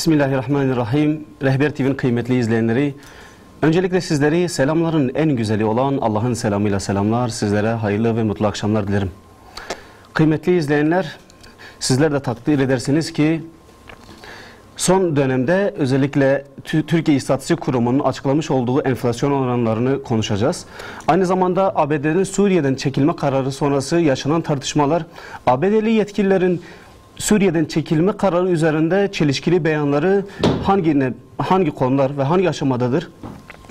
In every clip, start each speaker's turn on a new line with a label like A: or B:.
A: Bismillahirrahmanirrahim. Rehber TV'nin kıymetli izleyenleri, öncelikle sizleri selamların en güzeli olan Allah'ın selamıyla selamlar. Sizlere hayırlı ve mutlu akşamlar dilerim. Kıymetli izleyenler, sizler de takdir edersiniz ki son dönemde özellikle Türkiye İstatistik Kurumu'nun açıklamış olduğu enflasyon oranlarını konuşacağız. Aynı zamanda ABD'nin Suriye'den çekilme kararı sonrası yaşanan tartışmalar, ABD'li yetkililerin Suriye'den çekilme kararı üzerinde çelişkili beyanları hangi hangi konular ve hangi aşamadadır?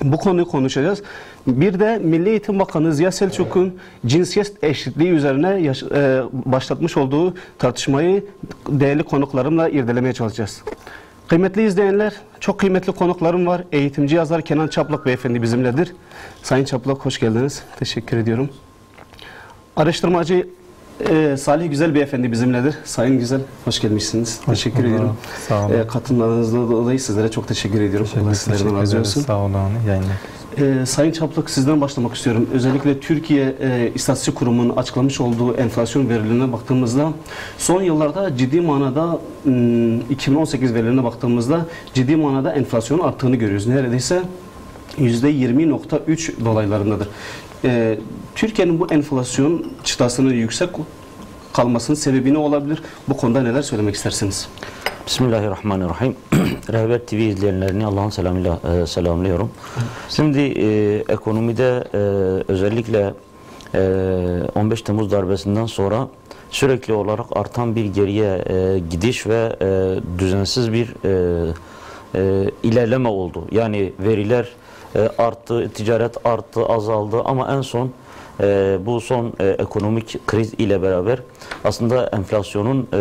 A: Bu konuyu konuşacağız. Bir de Milli Eğitim Bakanı Ziya Selçuk'un cinsiyet eşitliği üzerine yaş- e, başlatmış olduğu tartışmayı değerli konuklarımla irdelemeye çalışacağız. Kıymetli izleyenler, çok kıymetli konuklarım var. Eğitimci yazar Kenan Çaplak beyefendi bizimledir. Sayın Çaplak hoş geldiniz. Teşekkür ediyorum. Araştırmacı ee, Salih Güzel Beyefendi bizimledir. Sayın Güzel, hoş gelmişsiniz.
B: Hoş
A: teşekkür
B: bulduk.
A: ediyorum.
B: Sağ olun.
A: Ee, katılımlarınızdan dolayı sizlere çok teşekkür ediyorum. Allah sizlerden razı olsun.
B: Sağ olun. Yayınlar.
A: Ee, Sayın Çaplak sizden başlamak istiyorum. Özellikle Türkiye e, İstatistik Kurumu'nun açıklamış olduğu enflasyon verilerine baktığımızda son yıllarda ciddi manada m, 2018 verilerine baktığımızda ciddi manada enflasyonun arttığını görüyoruz. Neredeyse %20.3 dolaylarındadır. Ee, Türkiye'nin bu enflasyon çıtasının yüksek kalmasının sebebi ne olabilir? Bu konuda neler söylemek istersiniz?
C: Bismillahirrahmanirrahim. Rehber TV izleyenlerini Allah'ın selamıyla e, selamlıyorum. Şimdi e, ekonomide e, özellikle e, 15 Temmuz darbesinden sonra sürekli olarak artan bir geriye e, gidiş ve e, düzensiz bir e, e, ilerleme oldu. Yani veriler e, arttı, ticaret arttı, azaldı. Ama en son e, bu son e, ekonomik kriz ile beraber aslında enflasyonun e,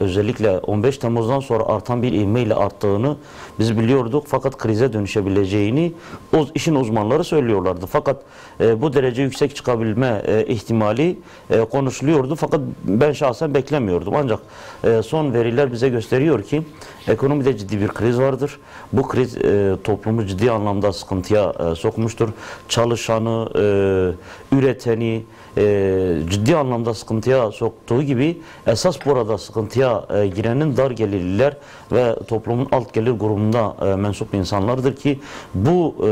C: özellikle 15 Temmuz'dan sonra artan bir ivmeyle arttığını biz biliyorduk fakat krize dönüşebileceğini o işin uzmanları söylüyorlardı. Fakat e, bu derece yüksek çıkabilme e, ihtimali e, konuşuluyordu fakat ben şahsen beklemiyordum. Ancak e, son veriler bize gösteriyor ki ekonomide ciddi bir kriz vardır. Bu kriz e, toplumu ciddi anlamda sıkıntıya e, sokmuştur. Çalışanı, e, üreteni e, ciddi anlamda sıkıntıya soktuğu gibi esas burada sıkıntıya e, girenin dar gelirliler ve toplumun alt gelir grubunda e, mensup insanlardır ki bu e,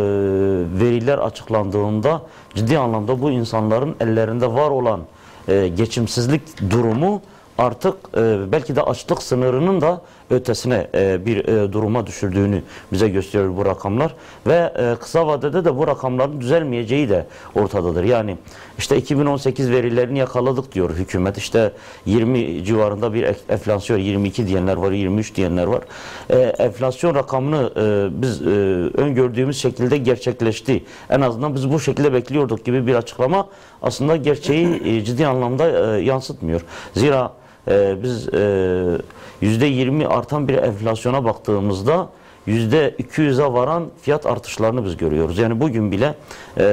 C: veriler açıklandığında ciddi anlamda bu insanların ellerinde var olan e, geçimsizlik durumu artık e, belki de açlık sınırının da ötesine e, bir e, duruma düşürdüğünü bize gösteriyor bu rakamlar ve e, kısa vadede de bu rakamların düzelmeyeceği de ortadadır. Yani işte 2018 verilerini yakaladık diyor hükümet. İşte 20 civarında bir enflasyon 22 diyenler var, 23 diyenler var. Enflasyon rakamını biz e, öngördüğümüz şekilde gerçekleşti. En azından biz bu şekilde bekliyorduk gibi bir açıklama aslında gerçeği ciddi anlamda yansıtmıyor. Zira e, biz e, %20 artan bir enflasyona baktığımızda %200'e varan fiyat artışlarını biz görüyoruz. Yani bugün bile e,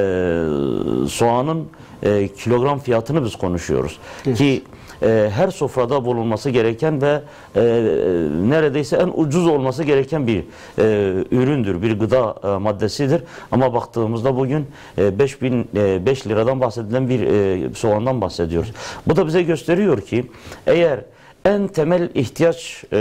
C: soğanın e, kilogram fiyatını biz konuşuyoruz.
A: Evet.
C: Ki e, her sofrada bulunması gereken ve e, neredeyse en ucuz olması gereken bir e, üründür, bir gıda e, maddesidir. Ama baktığımızda bugün e, 5000 e, 5 liradan bahsedilen bir e, soğandan bahsediyoruz. Bu da bize gösteriyor ki eğer en temel ihtiyaç e,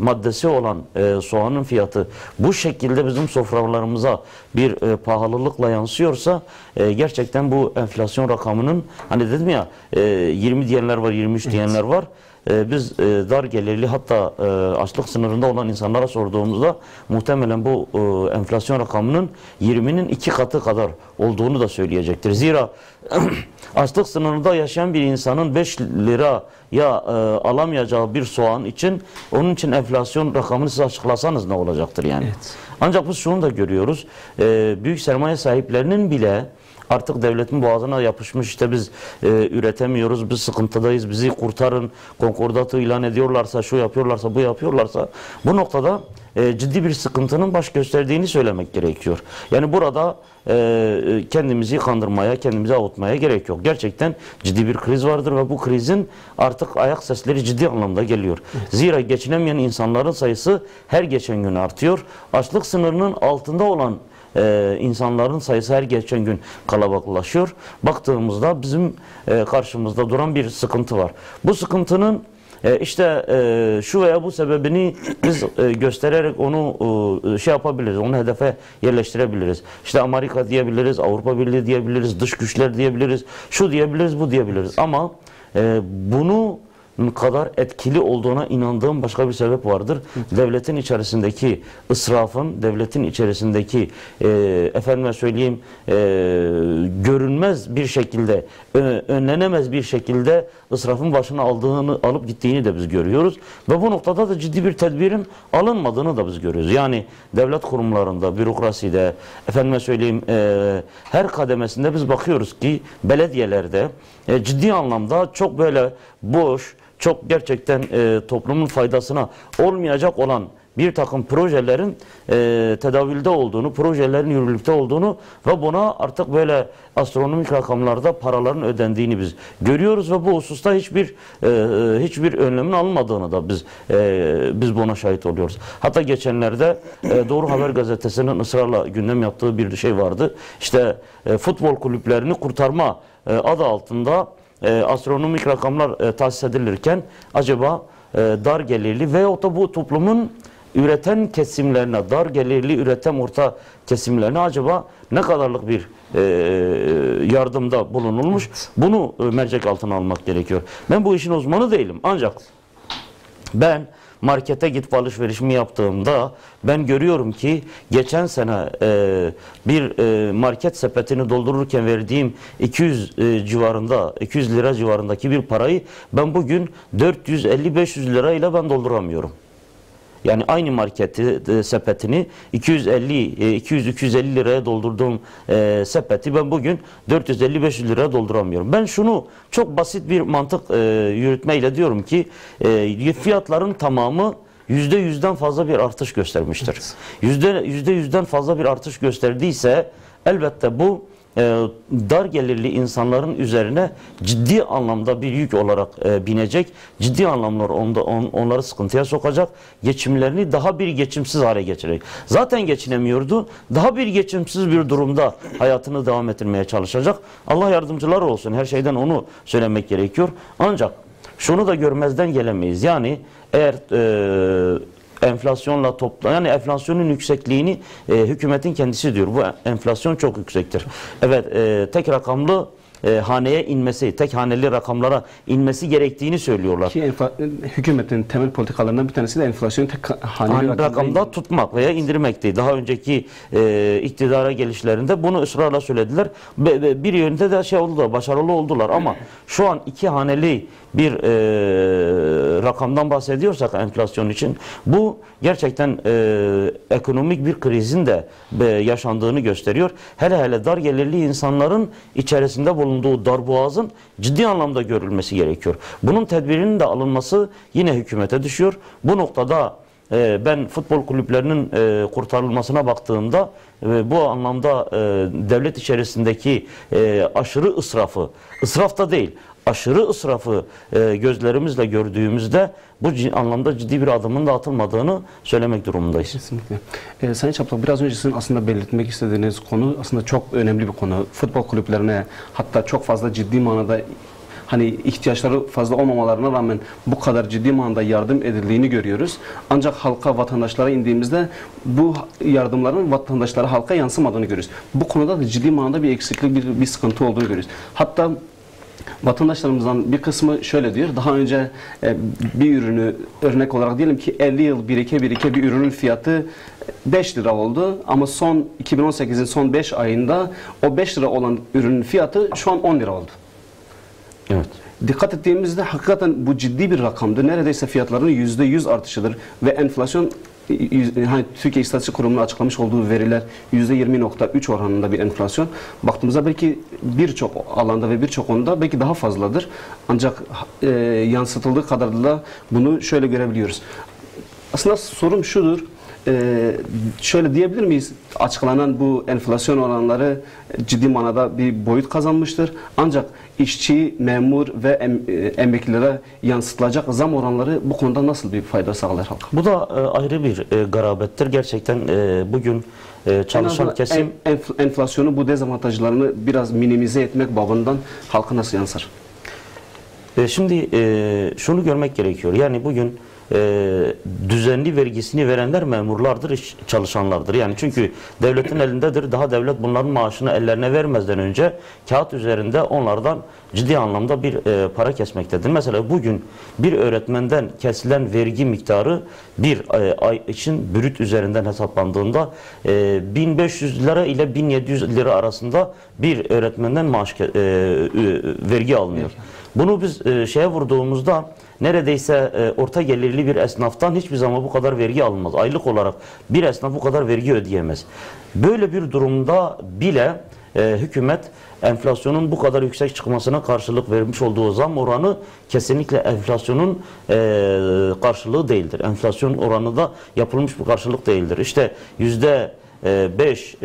C: maddesi olan e, soğanın fiyatı bu şekilde bizim sofralarımıza bir e, pahalılıkla yansıyorsa e, gerçekten bu enflasyon rakamının hani dedim ya e, 20 diyenler var 23 diyenler var. E, biz e, dar gelirli hatta e, açlık sınırında olan insanlara sorduğumuzda muhtemelen bu e, enflasyon rakamının 20'nin iki katı kadar olduğunu da söyleyecektir. Zira açlık sınırında yaşayan bir insanın 5 lira ya e, alamayacağı bir soğan için onun için enflasyon rakamını siz açıklasanız ne olacaktır yani.
A: Evet.
C: Ancak biz şunu da görüyoruz. E, büyük sermaye sahiplerinin bile artık devletin boğazına yapışmış işte biz e, üretemiyoruz, biz sıkıntıdayız, bizi kurtarın, konkordatı ilan ediyorlarsa, şu yapıyorlarsa, bu yapıyorlarsa bu noktada e, ciddi bir sıkıntının baş gösterdiğini söylemek gerekiyor. Yani burada e, kendimizi kandırmaya, kendimizi avutmaya gerek yok. Gerçekten ciddi bir kriz vardır ve bu krizin artık ayak sesleri ciddi anlamda geliyor. Zira geçinemeyen insanların sayısı her geçen gün artıyor. Açlık sınırının altında olan e, insanların sayısı her geçen gün kalabalıklaşıyor. Baktığımızda bizim e, karşımızda duran bir sıkıntı var. Bu sıkıntının E, işte e, şu veya bu sebebini biz e, göstererek onu şey yapabiliriz, onu hedefe yerleştirebiliriz. İşte Amerika diyebiliriz, Avrupa Birliği diyebiliriz, dış güçler diyebiliriz, şu diyebiliriz, bu diyebiliriz. Ama bunu kadar etkili olduğuna inandığım başka bir sebep vardır. Devletin içerisindeki ısrafın, devletin içerisindeki e, efendime söyleyeyim e, görünmez bir şekilde, önlenemez bir şekilde ısrafın başına aldığını, alıp gittiğini de biz görüyoruz. Ve bu noktada da ciddi bir tedbirin alınmadığını da biz görüyoruz. Yani devlet kurumlarında, bürokraside, efendime söyleyeyim e, her kademesinde biz bakıyoruz ki belediyelerde e, ciddi anlamda çok böyle boş, çok gerçekten e, toplumun faydasına olmayacak olan bir takım projelerin e, tedavülde olduğunu, projelerin yürürlükte olduğunu ve buna artık böyle astronomik rakamlarda paraların ödendiğini biz görüyoruz ve bu hususta hiçbir e, e, hiçbir önlemin alınmadığını da biz e, biz buna şahit oluyoruz. Hatta geçenlerde e, Doğru Haber gazetesinin ısrarla gündem yaptığı bir şey vardı. İşte e, futbol kulüplerini kurtarma e, adı altında e, astronomik rakamlar e, tahsis edilirken acaba e, dar gelirli veyahut da bu toplumun üreten kesimlerine, dar gelirli üreten orta kesimlerine acaba ne kadarlık bir e, yardımda bulunulmuş? Bunu e, mercek altına almak gerekiyor. Ben bu işin uzmanı değilim ancak ben markete gidip alışverişimi yaptığımda ben görüyorum ki geçen sene e, bir e, market sepetini doldururken verdiğim 200 e, civarında 200 lira civarındaki bir parayı ben bugün 450-500 lirayla ben dolduramıyorum. Yani aynı marketi e, sepetini 250 e, 200 250 liraya doldurduğum e, sepeti ben bugün 450-500 liraya dolduramıyorum. Ben şunu çok basit bir mantık e, yürütmeyle diyorum ki e, fiyatların tamamı yüzde yüzden fazla bir artış göstermiştir. Yüzde yüzde yüzden fazla bir artış gösterdiyse elbette bu e, dar gelirli insanların üzerine ciddi anlamda bir yük olarak e, binecek. Ciddi anlamlar onları sıkıntıya sokacak. Geçimlerini daha bir geçimsiz hale getirecek. Zaten geçinemiyordu. Daha bir geçimsiz bir durumda hayatını devam ettirmeye çalışacak. Allah yardımcılar olsun. Her şeyden onu söylemek gerekiyor. Ancak şunu da görmezden gelemeyiz. Yani eğer e, enflasyonla topla yani enflasyonun yüksekliğini e, hükümetin kendisi diyor. Bu enflasyon çok yüksektir. Evet e, tek rakamlı e, haneye inmesi, tek haneli rakamlara inmesi gerektiğini söylüyorlar.
A: Ki hükümetin temel politikalarından bir tanesi de enflasyonu tek haneli
C: Haneli
A: rakamda
C: rakamda tutmak veya indirmekti. Daha önceki e, iktidara gelişlerinde bunu ısrarla söylediler. Be- be- bir yönde de şey oldular, başarılı oldular ama şu an iki haneli bir e, rakamdan bahsediyorsak enflasyon için bu gerçekten e, ekonomik bir krizin de e, yaşandığını gösteriyor. Hele hele dar gelirli insanların içerisinde bulunduğu darboğazın ciddi anlamda görülmesi gerekiyor. Bunun tedbirinin de alınması yine hükümete düşüyor. Bu noktada e, ben futbol kulüplerinin e, kurtarılmasına baktığımda e, bu anlamda devlet içerisindeki aşırı ısrafı, ısraf da değil, aşırı ısrafı e, gözlerimizle gördüğümüzde bu anlamda ciddi bir adımın da atılmadığını söylemek durumundayız.
A: Kesinlikle. Ee, Sayın Çaplak biraz önce sizin aslında belirtmek istediğiniz konu aslında çok önemli bir konu. Futbol kulüplerine hatta çok fazla ciddi manada hani ihtiyaçları fazla olmamalarına rağmen bu kadar ciddi manada yardım edildiğini görüyoruz. Ancak halka, vatandaşlara indiğimizde bu yardımların vatandaşlara, halka yansımadığını görüyoruz. Bu konuda da ciddi manada bir eksiklik, bir, bir sıkıntı olduğunu görüyoruz. Hatta Vatandaşlarımızdan bir kısmı şöyle diyor. Daha önce e, bir ürünü örnek olarak diyelim ki 50 yıl birike birike bir ürünün fiyatı 5 lira oldu ama son 2018'in son 5 ayında o 5 lira olan ürünün fiyatı şu an 10 lira oldu.
C: Evet.
A: Dikkat ettiğimizde hakikaten bu ciddi bir rakamdır. Neredeyse fiyatların %100 artışıdır ve enflasyon hani Türkiye İstatistik Kurumu'nun açıklamış olduğu veriler %20.3 oranında bir enflasyon. Baktığımızda belki birçok alanda ve birçok konuda belki daha fazladır. Ancak e, yansıtıldığı kadarıyla bunu şöyle görebiliyoruz. Aslında sorum şudur. E, şöyle diyebilir miyiz? Açıklanan bu enflasyon oranları ciddi manada bir boyut kazanmıştır. Ancak işçi, memur ve em, e, emeklilere yansıtılacak zam oranları bu konuda nasıl bir fayda sağlar halka?
C: Bu da e, ayrı bir e, garabettir. Gerçekten e, bugün e, çalışan
A: En
C: kesim
A: en- enf- enflasyonu bu dezavantajlarını biraz minimize etmek babından halka nasıl yansır?
C: E, şimdi e, şunu görmek gerekiyor. Yani bugün e, düzenli vergisini verenler memurlardır, iş çalışanlardır. Yani çünkü devletin elindedir. Daha devlet bunların maaşını ellerine vermezden önce kağıt üzerinde onlardan ciddi anlamda bir e, para kesmektedir. Mesela bugün bir öğretmenden kesilen vergi miktarı bir e, ay için brüt üzerinden hesaplandığında e, 1500 lira ile 1700 lira arasında bir öğretmenden maaş e, e, vergi alınıyor. Bunu biz e, şeye vurduğumuzda neredeyse e, orta gelirli bir esnaftan hiçbir zaman bu kadar vergi alınmaz. Aylık olarak bir esnaf bu kadar vergi ödeyemez. Böyle bir durumda bile e, hükümet enflasyonun bu kadar yüksek çıkmasına karşılık vermiş olduğu zam oranı kesinlikle enflasyonun e, karşılığı değildir. Enflasyon oranı da yapılmış bir karşılık değildir. İşte yüzde 5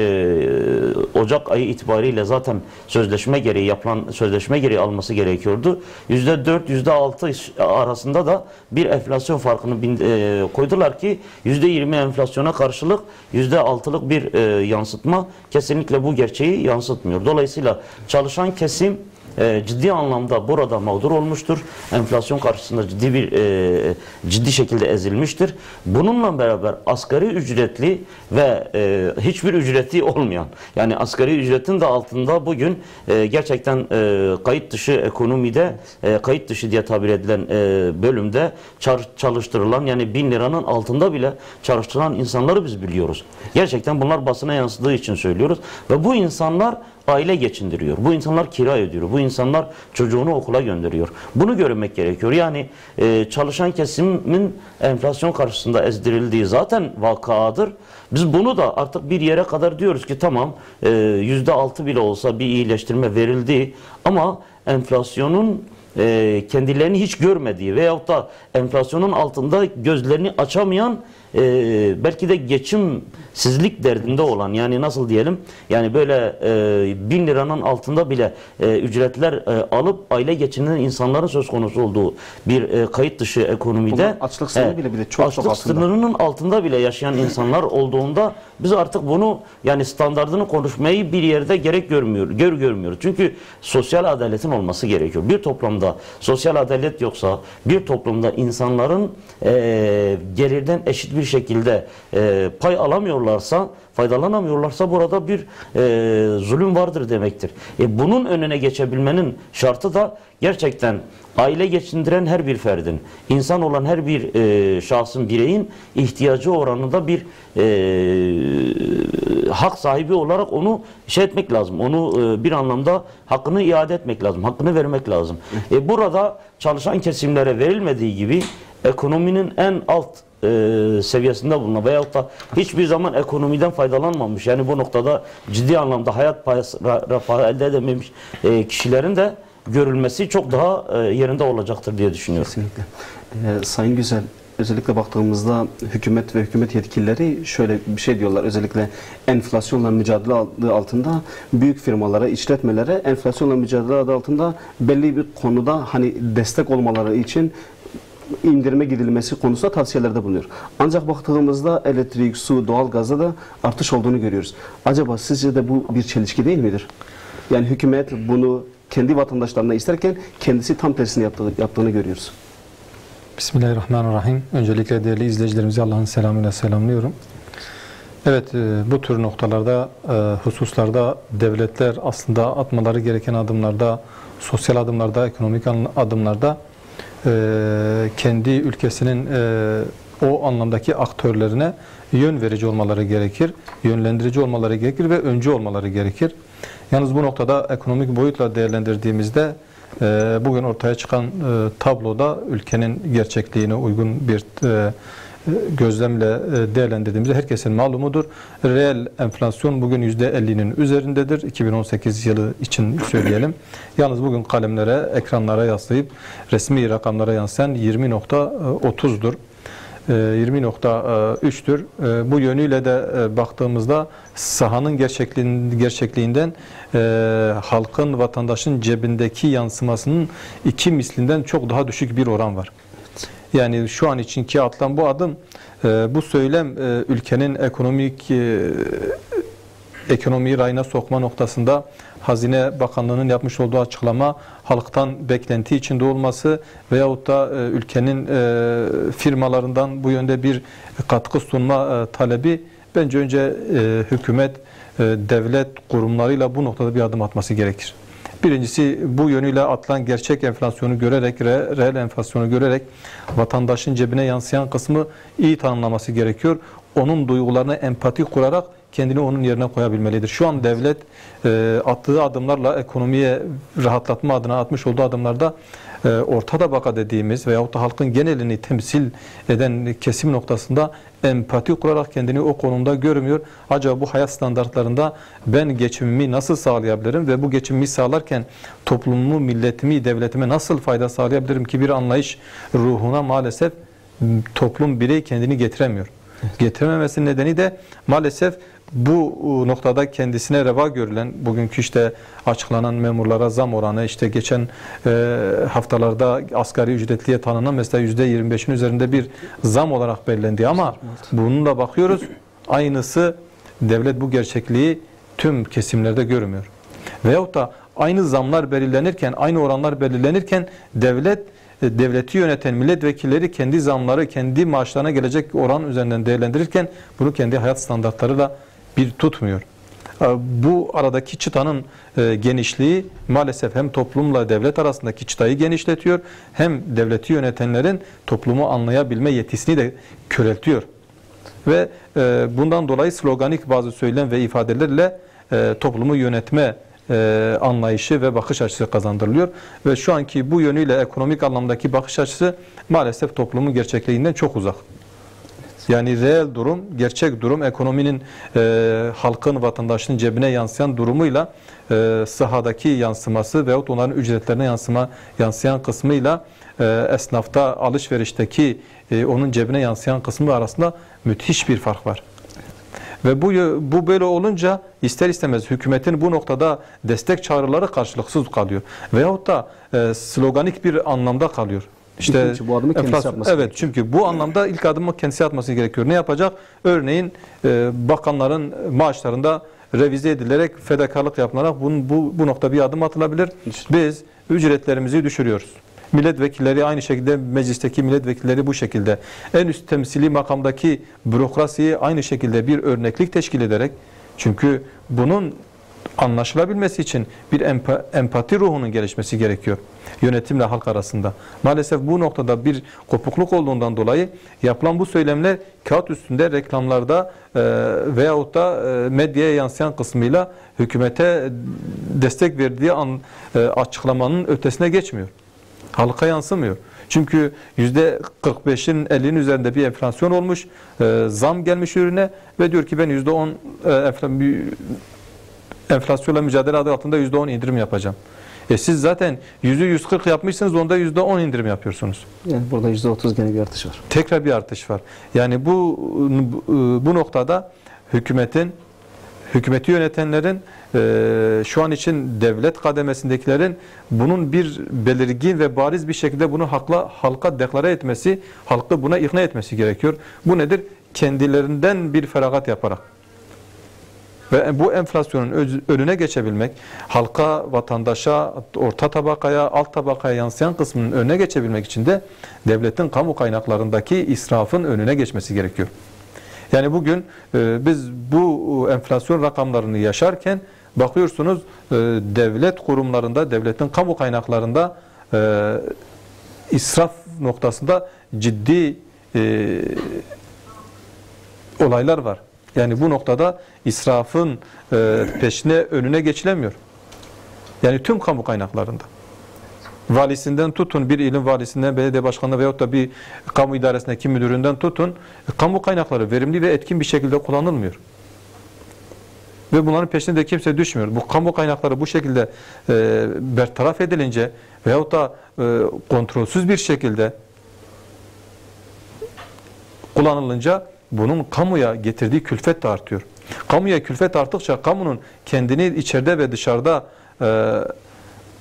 C: Ocak ayı itibariyle zaten sözleşme gereği yapılan sözleşme gereği alması gerekiyordu. %4 %6 arasında da bir enflasyon farkını e, koydular ki %20 enflasyona karşılık %6'lık bir e, yansıtma kesinlikle bu gerçeği yansıtmıyor. Dolayısıyla çalışan kesim e, ciddi anlamda burada mağdur olmuştur. Enflasyon karşısında ciddi bir e, ciddi şekilde ezilmiştir. Bununla beraber asgari ücretli ve e, hiçbir ücreti olmayan yani asgari ücretin de altında bugün e, gerçekten e, kayıt dışı ekonomide e, kayıt dışı diye tabir edilen e, bölümde çalıştırılan yani bin liranın altında bile çalıştırılan insanları biz biliyoruz. Gerçekten bunlar basına yansıdığı için söylüyoruz ve bu insanlar aile geçindiriyor. Bu insanlar kira ödüyor. Bu insanlar çocuğunu okula gönderiyor. Bunu görmek gerekiyor. Yani e, çalışan kesimin enflasyon karşısında ezdirildiği zaten vakadır. Biz bunu da artık bir yere kadar diyoruz ki tamam e, yüzde altı bile olsa bir iyileştirme verildi ama enflasyonun e, kendilerini hiç görmediği veyahut da enflasyonun altında gözlerini açamayan e, belki de geçimsizlik derdinde olan yani nasıl diyelim yani böyle e, bin liranın altında bile e, ücretler e, alıp aile geçinen insanların söz konusu olduğu bir e, kayıt dışı ekonomide
A: Bunlar açlık sınırı
C: Evet,
A: bile bile çok çok
C: açlık
A: altında.
C: sınırının altında bile yaşayan insanlar olduğunda biz artık bunu yani standartını konuşmayı bir yerde gerek görmüyor, gör görmüyoruz. Çünkü sosyal adaletin olması gerekiyor. Bir toplumda sosyal adalet yoksa bir toplumda insanların e, gelirden eşit bir şekilde e, pay alamıyorlarsa faydalanamıyorlarsa burada bir e, zulüm vardır demektir. E, bunun önüne geçebilmenin şartı da gerçekten aile geçindiren her bir ferdin, insan olan her bir e, şahsın, bireyin ihtiyacı oranında bir e, hak sahibi olarak onu şey etmek lazım. Onu e, bir anlamda hakkını iade etmek lazım, hakkını vermek lazım. E, burada çalışan kesimlere verilmediği gibi ekonominin en alt e, seviyesinde bulunan veyahut da hiçbir zaman ekonomiden faydalanmamış yani bu noktada ciddi anlamda hayat payası, refahı elde edememiş e, kişilerin de görülmesi çok daha e, yerinde olacaktır diye düşünüyorum.
A: Kesinlikle. Ee, Sayın Güzel, özellikle baktığımızda hükümet ve hükümet yetkilileri şöyle bir şey diyorlar. Özellikle enflasyonla mücadele adı altında büyük firmalara, işletmelere enflasyonla mücadele adı altında belli bir konuda hani destek olmaları için indirime gidilmesi konusunda tavsiyelerde bulunuyor. Ancak baktığımızda elektrik, su, doğalgazda da artış olduğunu görüyoruz. Acaba sizce de bu bir çelişki değil midir? Yani hükümet bunu kendi vatandaşlarına isterken kendisi tam tersini yaptığı, yaptığını görüyoruz.
B: Bismillahirrahmanirrahim. Öncelikle değerli izleyicilerimizi Allah'ın selamıyla selamlıyorum. Evet, e, bu tür noktalarda, e, hususlarda devletler aslında atmaları gereken adımlarda, sosyal adımlarda, ekonomik adımlarda kendi ülkesinin e, o anlamdaki aktörlerine yön verici olmaları gerekir, yönlendirici olmaları gerekir ve öncü olmaları gerekir. Yalnız bu noktada ekonomik boyutla değerlendirdiğimizde e, bugün ortaya çıkan e, tabloda ülkenin gerçekliğine uygun bir e, gözlemle e, değerlendirdiğimizde herkesin malumudur. Reel enflasyon bugün %50'nin üzerindedir. 2018 yılı için söyleyelim. Yalnız bugün kalemlere, ekranlara yaslayıp resmi rakamlara yansıyan 20.30'dur. E, 20.3'tür. E, Bu yönüyle de e, baktığımızda sahanın gerçekliğin- gerçekliğinden e, halkın, vatandaşın cebindeki yansımasının iki mislinden çok daha düşük bir oran var. Yani şu an içinki atılan bu adım, e, bu söylem e, ülkenin ekonomik e, ekonomiyi rayına sokma noktasında Hazine Bakanlığı'nın yapmış olduğu açıklama halktan beklenti içinde olması veyahut da ülkenin firmalarından bu yönde bir katkı sunma talebi bence önce hükümet, devlet kurumlarıyla bu noktada bir adım atması gerekir. Birincisi bu yönüyle atılan gerçek enflasyonu görerek, re, reel enflasyonu görerek vatandaşın cebine yansıyan kısmı iyi tanımlaması gerekiyor. Onun duygularına empati kurarak kendini onun yerine koyabilmelidir. Şu an devlet e, attığı adımlarla ekonomiye rahatlatma adına atmış olduğu adımlarda e, orta tabaka dediğimiz veyahut da halkın genelini temsil eden kesim noktasında empati kurarak kendini o konumda görmüyor. Acaba bu hayat standartlarında ben geçimimi nasıl sağlayabilirim ve bu geçimimi sağlarken toplumumu, milletimi, devletime nasıl fayda sağlayabilirim ki bir anlayış ruhuna maalesef toplum birey kendini getiremiyor. Getirememesinin nedeni de maalesef bu noktada kendisine reva görülen bugünkü işte açıklanan memurlara zam oranı işte geçen e, haftalarda asgari ücretliye tanınan mesela %25'in üzerinde bir zam olarak belirlendi ama bununla bakıyoruz aynısı devlet bu gerçekliği tüm kesimlerde görmüyor. Veyahut da aynı zamlar belirlenirken aynı oranlar belirlenirken devlet e, devleti yöneten milletvekilleri kendi zamları, kendi maaşlarına gelecek oran üzerinden değerlendirirken bunu kendi hayat standartlarıyla bir tutmuyor. E, Bu aradaki çıtanın e, genişliği maalesef hem toplumla devlet arasındaki çıtayı genişletiyor hem devleti yönetenlerin toplumu anlayabilme yetisini de köreltiyor. Ve e, bundan dolayı sloganik bazı söylem ve ifadelerle e, toplumu yönetme anlayışı ve bakış açısı kazandırılıyor. Ve şu anki bu yönüyle ekonomik anlamdaki bakış açısı maalesef toplumun gerçekliğinden çok uzak. Yani reel durum, gerçek durum ekonominin e, halkın, vatandaşın cebine yansıyan durumuyla e, sahadaki yansıması veyahut onların ücretlerine yansıma yansıyan kısmıyla e, esnafta alışverişteki e, onun cebine yansıyan kısmı arasında müthiş bir fark var. Ve bu bu böyle olunca ister istemez hükümetin bu noktada destek çağrıları karşılıksız kalıyor. Veyahut da e, sloganik bir anlamda kalıyor. İşte
A: Çünkü bu adımı kendisi yapması
B: Evet çünkü bu anlamda ilk adımı kendisi atması gerekiyor. Ne yapacak? Örneğin e, bakanların maaşlarında revize edilerek fedakarlık yapılarak bu, bu, bu nokta bir adım atılabilir. Biz ücretlerimizi düşürüyoruz. Milletvekilleri aynı şekilde meclisteki milletvekilleri bu şekilde. En üst temsili makamdaki bürokrasiyi aynı şekilde bir örneklik teşkil ederek çünkü bunun anlaşılabilmesi için bir empa- empati ruhunun gelişmesi gerekiyor yönetimle halk arasında. Maalesef bu noktada bir kopukluk olduğundan dolayı yapılan bu söylemler kağıt üstünde reklamlarda e, veyahut da e, medyaya yansıyan kısmıyla hükümete destek verdiği an e, açıklamanın ötesine geçmiyor. Halka yansımıyor. Çünkü %45'in 50'nin üzerinde bir enflasyon olmuş, e, zam gelmiş ürüne ve diyor ki ben %10 e, enfla- bir- enflasyonla mücadele adı altında %10 indirim yapacağım. E siz zaten yüzü 140 yapmışsınız onda %10 indirim yapıyorsunuz.
A: Yani burada %30 gene bir artış var.
B: Tekrar bir artış var. Yani bu bu noktada hükümetin hükümeti yönetenlerin e, şu an için devlet kademesindekilerin bunun bir belirgin ve bariz bir şekilde bunu halka, halka deklare etmesi, halkı buna ikna etmesi gerekiyor. Bu nedir? Kendilerinden bir feragat yaparak. Ve bu enflasyonun önüne geçebilmek, halka, vatandaşa, orta tabakaya, alt tabakaya yansıyan kısmının önüne geçebilmek için de devletin kamu kaynaklarındaki israfın önüne geçmesi gerekiyor. Yani bugün e, biz bu enflasyon rakamlarını yaşarken bakıyorsunuz e, devlet kurumlarında, devletin kamu kaynaklarında e, israf noktasında ciddi e, olaylar var. Yani bu noktada israfın e, peşine önüne geçilemiyor. Yani tüm kamu kaynaklarında. Valisinden tutun, bir ilin valisinden, belediye başkanına veyahut da bir kamu idaresindeki müdüründen tutun, kamu kaynakları verimli ve etkin bir şekilde kullanılmıyor. Ve bunların peşinde de kimse düşmüyor. Bu kamu kaynakları bu şekilde e, bertaraf edilince veyahut da e, kontrolsüz bir şekilde kullanılınca bunun kamuya getirdiği külfet de artıyor. Kamuya külfet arttıkça kamunun kendini içeride ve dışarıda e,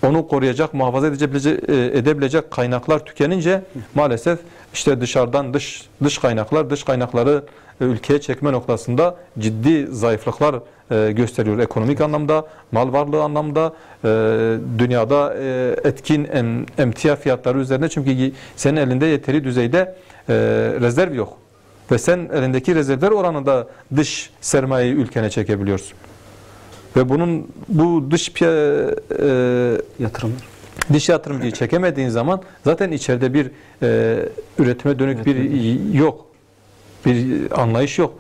B: onu koruyacak, muhafaza edebilecek, e, edebilecek kaynaklar tükenince maalesef işte dışarıdan dış dış kaynaklar, dış kaynakları e, ülkeye çekme noktasında ciddi zayıflıklar e, gösteriyor. Ekonomik anlamda, mal varlığı anlamda, e, dünyada e, etkin em, emtia fiyatları üzerine çünkü senin elinde yeteri düzeyde e, rezerv yok. Ve sen elindeki rezervler oranında dış sermayeyi ülkene çekebiliyorsun. Ve bunun bu dış e,
A: Yatırımlar.
B: dış yatırımcıyı çekemediğin zaman zaten içeride bir e, üretime dönük bir yok. Bir anlayış yok.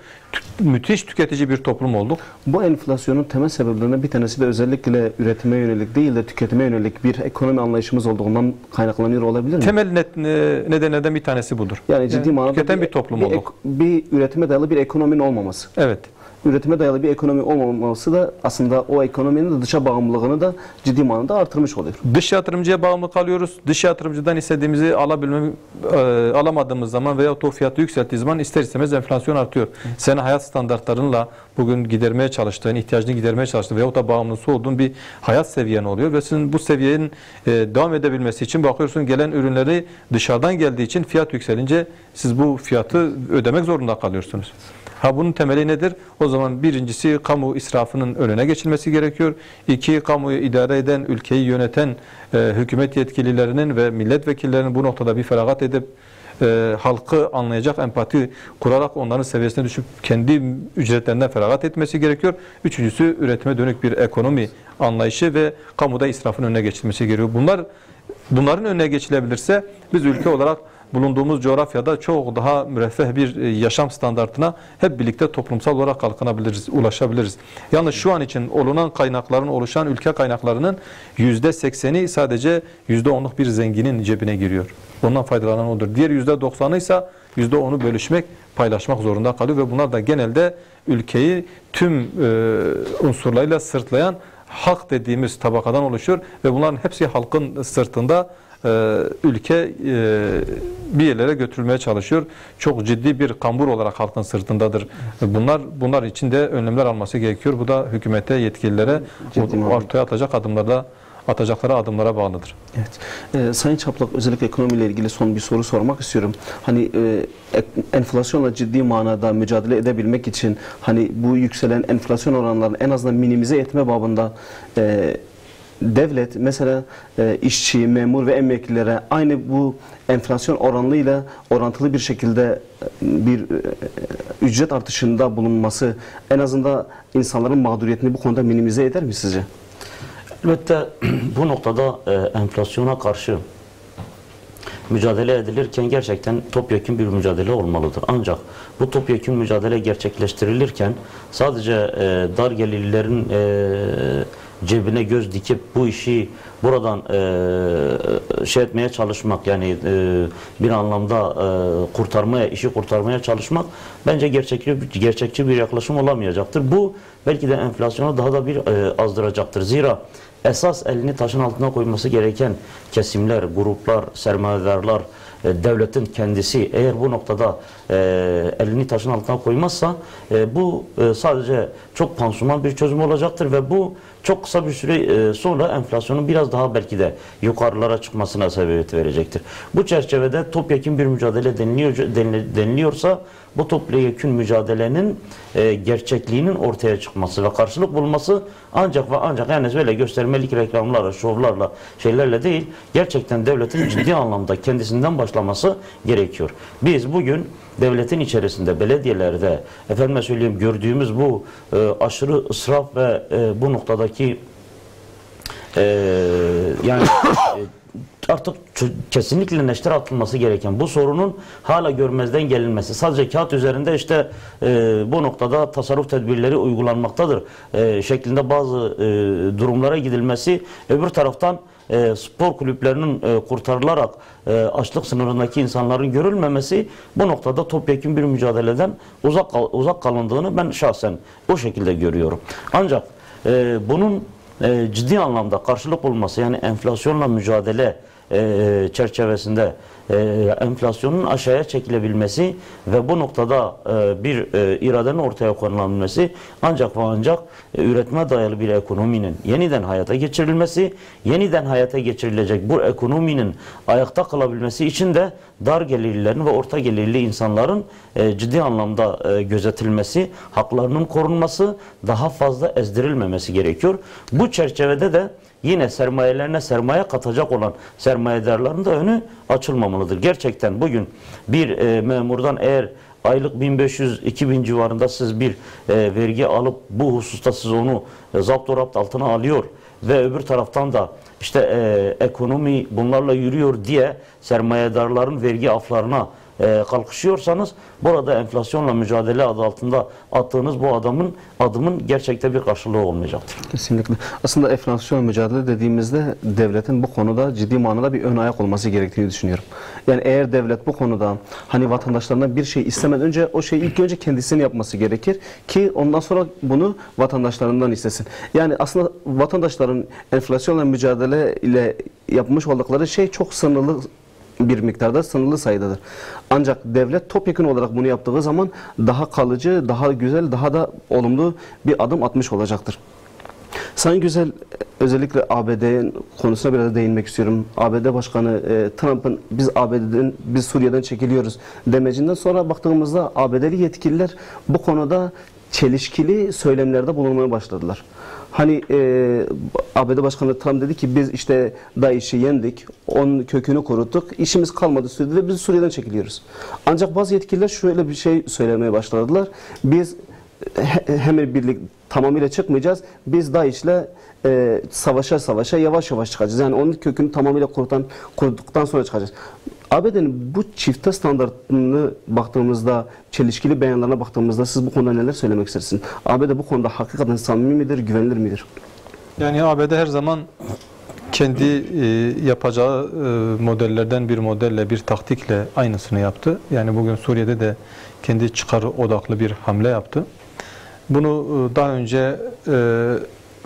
B: Müthiş tüketici bir toplum olduk.
A: Bu enflasyonun temel sebeplerinden bir tanesi de özellikle üretime yönelik değil de tüketime yönelik bir ekonomi anlayışımız olduğundan kaynaklanıyor olabilir mi?
B: Temel net, e, nedenlerden bir tanesi budur.
A: yani ciddi manada
B: tüketen bir, toplum
A: bir,
B: olduk.
A: bir üretime dayalı bir ekonominin olmaması.
B: Evet.
A: Üretime dayalı bir ekonomi olmaması da aslında o ekonominin de dışa bağımlılığını da ciddi manada artırmış oluyor.
B: Dış yatırımcıya bağımlı kalıyoruz. Dış yatırımcıdan istediğimizi alabilme, e, alamadığımız zaman veya o fiyatı yükselttiği zaman ister istemez enflasyon artıyor. Senin hayat standartlarınla bugün gidermeye çalıştığın, ihtiyacını gidermeye çalıştığın veyahut da bağımlısı olduğun bir hayat seviyen oluyor ve sizin bu seviyenin e, devam edebilmesi için bakıyorsun gelen ürünleri dışarıdan geldiği için fiyat yükselince siz bu fiyatı ödemek zorunda kalıyorsunuz. Ha bunun temeli nedir? O zaman birincisi kamu israfının önüne geçilmesi gerekiyor. İki, kamuyu idare eden, ülkeyi yöneten e, hükümet yetkililerinin ve milletvekillerinin bu noktada bir feragat edip e, halkı anlayacak empati kurarak onların seviyesine düşüp kendi ücretlerinden feragat etmesi gerekiyor. Üçüncüsü üretime dönük bir ekonomi anlayışı ve kamuda israfın önüne geçilmesi gerekiyor. Bunlar bunların önüne geçilebilirse biz ülke olarak bulunduğumuz coğrafyada çok daha müreffeh bir e, yaşam standartına hep birlikte toplumsal olarak kalkınabiliriz, ulaşabiliriz. Yalnız şu an için olunan kaynakların, oluşan ülke kaynaklarının yüzde sekseni sadece yüzde onluk bir zenginin cebine giriyor. Ondan faydalanan odur. Diğer yüzde doksanı ise yüzde onu bölüşmek, paylaşmak zorunda kalıyor ve bunlar da genelde ülkeyi tüm e, unsurlarıyla sırtlayan halk dediğimiz tabakadan oluşuyor ve bunların hepsi halkın sırtında e, ülke e, bir yerlere götürülmeye çalışıyor. Çok ciddi bir kambur olarak halkın sırtındadır. Bunlar bunlar için de önlemler alması gerekiyor. Bu da hükümete, yetkililere
A: Ciddi
B: ortaya atacak adımlarda atacakları adımlara bağlıdır.
A: Evet. Ee, Sayın Çaplak özellikle ekonomiyle ilgili son bir soru sormak istiyorum. Hani e, enflasyonla ciddi manada mücadele edebilmek için hani bu yükselen enflasyon oranlarını en azından minimize etme babında e, devlet mesela e, işçi, memur ve emeklilere aynı bu enflasyon oranlıyla orantılı bir şekilde e, bir e, ücret artışında bulunması en azından insanların mağduriyetini bu konuda minimize eder mi sizce?
C: Elbette bu noktada e, enflasyona karşı mücadele edilirken gerçekten topyekun bir mücadele olmalıdır. Ancak bu topyekun mücadele gerçekleştirilirken sadece e, dar gelirlerin e, cebine göz dikip bu işi buradan e, şey etmeye çalışmak yani e, bir anlamda e, kurtarmaya işi kurtarmaya çalışmak bence gerçekçi gerçekçi bir yaklaşım olamayacaktır. Bu belki de enflasyonu daha da bir e, azdıracaktır. Zira esas elini taşın altına koyması gereken kesimler, gruplar, sermayedarlar, e, devletin kendisi eğer bu noktada e, elini taşın altına koymazsa e, bu e, sadece çok pansuman bir çözüm olacaktır ve bu çok kısa bir süre e, sonra enflasyonun biraz daha belki de yukarılara çıkmasına sebebiyet verecektir. Bu çerçevede topyekun bir mücadele deniliyor, denili- deniliyorsa bu topyekun mücadelenin e, gerçekliğinin ortaya çıkması ve karşılık bulması ancak ve ancak yani böyle göstermelik reklamlarla, şovlarla, şeylerle değil, gerçekten devletin ciddi anlamda kendisinden başlaması gerekiyor. Biz bugün devletin içerisinde, belediyelerde, efendime söyleyeyim gördüğümüz bu e, aşırı ısraf ve e, bu noktadaki e, yani e, artık kesinlikle neşter atılması gereken bu sorunun hala görmezden gelinmesi. Sadece kağıt üzerinde işte e, bu noktada tasarruf tedbirleri uygulanmaktadır e, şeklinde bazı e, durumlara gidilmesi. Öbür taraftan e, spor kulüplerinin e, kurtarılarak e, açlık sınırındaki insanların görülmemesi bu noktada topyekun bir mücadeleden uzak uzak kalındığını ben şahsen o şekilde görüyorum. Ancak e, bunun e, ciddi anlamda karşılık bulması yani enflasyonla mücadele e, çerçevesinde e, enflasyonun aşağıya çekilebilmesi ve bu noktada e, bir iradenin ortaya konulabilmesi ancak ve ancak e, üretime dayalı bir ekonominin yeniden hayata geçirilmesi, yeniden hayata geçirilecek bu ekonominin ayakta kalabilmesi için de dar gelirlilerin ve orta gelirli insanların ciddi anlamda gözetilmesi, haklarının korunması, daha fazla ezdirilmemesi gerekiyor. Bu çerçevede de yine sermayelerine sermaye katacak olan sermayedarların da önü açılmamalıdır. Gerçekten bugün bir e, memurdan eğer aylık 1500-2000 civarında siz bir e, vergi alıp bu hususta siz onu e, zapt rapt altına alıyor ve öbür taraftan da işte e, ekonomi bunlarla yürüyor diye sermayedarların vergi aflarına e, kalkışıyorsanız burada enflasyonla mücadele adı altında attığınız bu adamın adımın gerçekte bir karşılığı olmayacaktır.
A: Kesinlikle. Aslında enflasyon mücadele dediğimizde devletin bu konuda ciddi manada bir ön ayak olması gerektiğini düşünüyorum. Yani eğer devlet bu konuda hani vatandaşlarına bir şey istemeden önce o şeyi ilk önce kendisinin yapması gerekir ki ondan sonra bunu vatandaşlarından istesin. Yani aslında vatandaşların enflasyonla mücadele ile yapmış oldukları şey çok sınırlı bir miktarda sınırlı sayıdadır. Ancak devlet topyekun olarak bunu yaptığı zaman daha kalıcı, daha güzel, daha da olumlu bir adım atmış olacaktır. Sayın Güzel, özellikle ABD konusuna biraz değinmek istiyorum. ABD Başkanı e, Trump'ın biz ABD'den, biz Suriye'den çekiliyoruz demecinden sonra baktığımızda ABD'li yetkililer bu konuda çelişkili söylemlerde bulunmaya başladılar. Hani e, ABD Başkanı Trump dedi ki biz işte DAEŞ'i yendik, onun kökünü kuruttuk, işimiz kalmadı sürede ve biz Suriye'den çekiliyoruz. Ancak bazı yetkililer şöyle bir şey söylemeye başladılar. Biz he- hemen birlik tamamıyla çıkmayacağız. Biz DAEŞ'le e, savaşa savaşa yavaş yavaş çıkacağız. Yani onun kökünü tamamıyla kurutan, kuruduktan sonra çıkacağız. ABD'nin bu çifte standartını baktığımızda, çelişkili beyanlarına baktığımızda siz bu konuda neler söylemek istersiniz? ABD bu konuda hakikaten samimi midir, güvenilir midir?
B: Yani ABD her zaman kendi e, yapacağı e, modellerden bir modelle, bir taktikle aynısını yaptı. Yani bugün Suriye'de de kendi çıkarı odaklı bir hamle yaptı. Bunu e, daha önce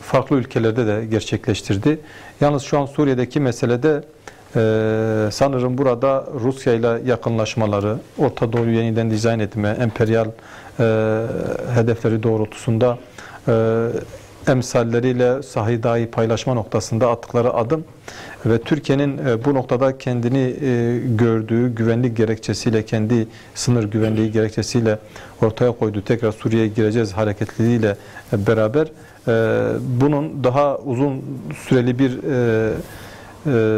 B: farklı ülkelerde de gerçekleştirdi. Yalnız şu an Suriye'deki meselede e, sanırım burada Rusya ile yakınlaşmaları, Orta Doğu'yu yeniden dizayn etme, emperyal e, hedefleri doğrultusunda e, emsalleriyle sahayı dahi paylaşma noktasında attıkları adım ve Türkiye'nin e, bu noktada kendini e, gördüğü güvenlik gerekçesiyle, kendi sınır güvenliği gerekçesiyle ortaya koyduğu tekrar Suriye'ye gireceğiz hareketliliğiyle e, beraber bunun daha uzun süreli bir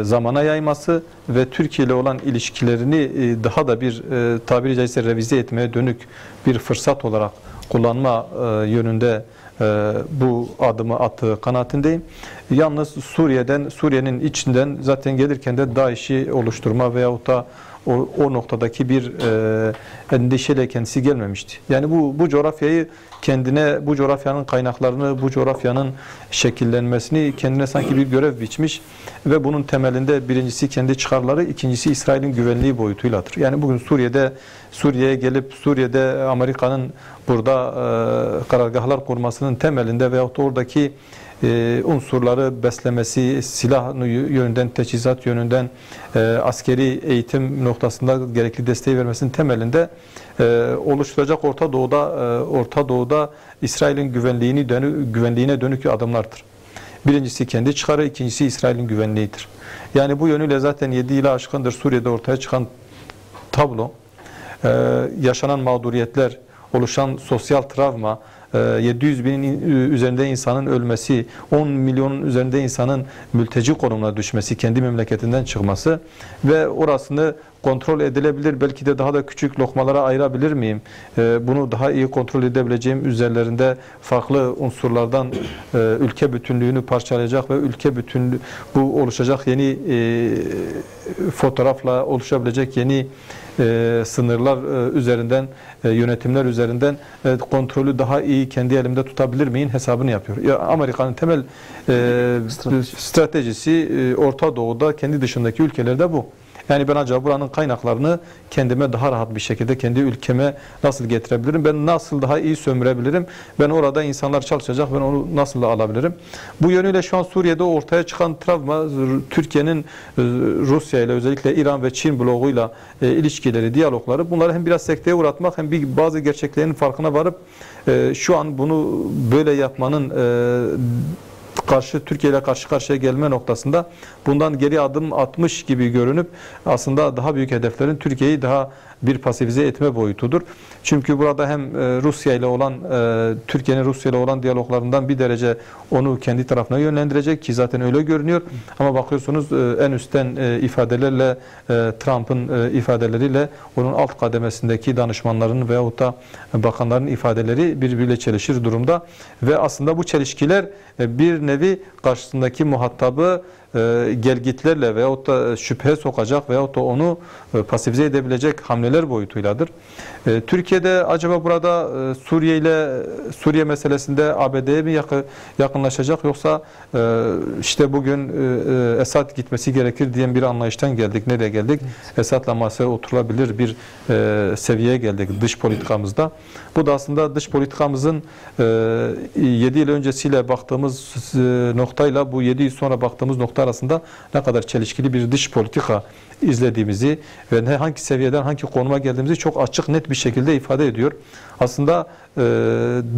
B: zamana yayması ve Türkiye ile olan ilişkilerini daha da bir tabiri caizse revize etmeye dönük bir fırsat olarak kullanma yönünde e, bu adımı attığı kanaatindeyim. Yalnız Suriye'den, Suriye'nin içinden zaten gelirken de DAEŞ'i oluşturma veyahut da o, o noktadaki bir e, endişeyle kendisi gelmemişti. Yani bu, bu coğrafyayı kendine, bu coğrafyanın kaynaklarını, bu coğrafyanın şekillenmesini kendine sanki bir görev biçmiş ve bunun temelinde birincisi kendi çıkarları, ikincisi İsrail'in güvenliği boyutuyladır. Yani bugün Suriye'de Suriye'ye gelip Suriye'de Amerika'nın burada e, karargahlar kurmasının temelinde veyahut da oradaki e, unsurları beslemesi, silah yönünden, teçhizat yönünden, e, askeri eğitim noktasında gerekli desteği vermesinin temelinde e, oluşturacak Orta Doğu'da e, Orta Doğu'da İsrail'in güvenliğini dönü, güvenliğine dönük adımlardır. Birincisi kendi çıkarı, ikincisi İsrail'in güvenliğidir. Yani bu yönüyle zaten 7 yılı aşkındır Suriye'de ortaya çıkan tablo, e, yaşanan mağduriyetler, oluşan sosyal travma, 700 e, binin üzerinde insanın ölmesi, 10 milyonun üzerinde insanın mülteci konumuna düşmesi, kendi memleketinden çıkması ve orasını kontrol edilebilir, belki de daha da küçük lokmalara ayırabilir miyim? E, bunu daha iyi kontrol edebileceğim üzerlerinde farklı unsurlardan e, ülke bütünlüğünü parçalayacak ve ülke bütünlüğü bu oluşacak yeni fotoğrafla oluşabilecek yeni e, sınırlar e, üzerinden, e, yönetimler üzerinden e, kontrolü daha iyi kendi elimde tutabilir miyim hesabını yapıyor. Ya Amerika'nın temel e,
A: Strateji.
B: stratejisi e, Orta Doğu'da kendi dışındaki ülkelerde bu. Yani ben acaba buranın kaynaklarını kendime daha rahat bir şekilde kendi ülkeme nasıl getirebilirim? Ben nasıl daha iyi sömürebilirim? Ben orada insanlar çalışacak ben onu nasıl da alabilirim? Bu yönüyle şu an Suriye'de ortaya çıkan travma Türkiye'nin e, Rusya ile özellikle İran ve Çin bloğuyla e, ilişkileri, diyalogları bunları hem biraz sekteye uğratmak hem bir bazı gerçeklerin farkına varıp e, şu an bunu böyle yapmanın karşı Türkiye ile karşı karşıya gelme noktasında bundan geri adım atmış gibi görünüp aslında daha büyük hedeflerin Türkiye'yi daha bir pasifize etme boyutudur. Çünkü burada hem e, Rusya ile olan e, Türkiye'nin Rusya ile olan diyaloglarından bir derece onu kendi tarafına yönlendirecek ki zaten öyle görünüyor. Ama bakıyorsunuz e, en üstten ifadelerle Trump'ın ifadeleriyle onun alt kademesindeki danışmanların veyahut da bakanların ifadeleri birbiriyle çelişir durumda ve aslında bu çelişkiler bir nevi karşısındaki muhatabı e, gelgitlerle veyahut da şüphe sokacak veyahut da onu e, pasifize edebilecek hamleler boyutuyladır. E, Türkiye'de acaba burada e, Suriye ile Suriye meselesinde ABD'ye mi yakı, yakınlaşacak yoksa e, işte bugün e, Esad gitmesi gerekir diyen bir anlayıştan geldik. Nereye geldik? Evet. Esad'la masaya oturulabilir bir e, seviyeye geldik dış politikamızda. Bu da aslında dış politikamızın e, 7 yıl öncesiyle baktığımız e, noktayla bu 7 yıl sonra baktığımız nokta arasında ne kadar çelişkili bir dış politika izlediğimizi ve hangi seviyeden hangi konuma geldiğimizi çok açık net bir şekilde ifade ediyor. Aslında e,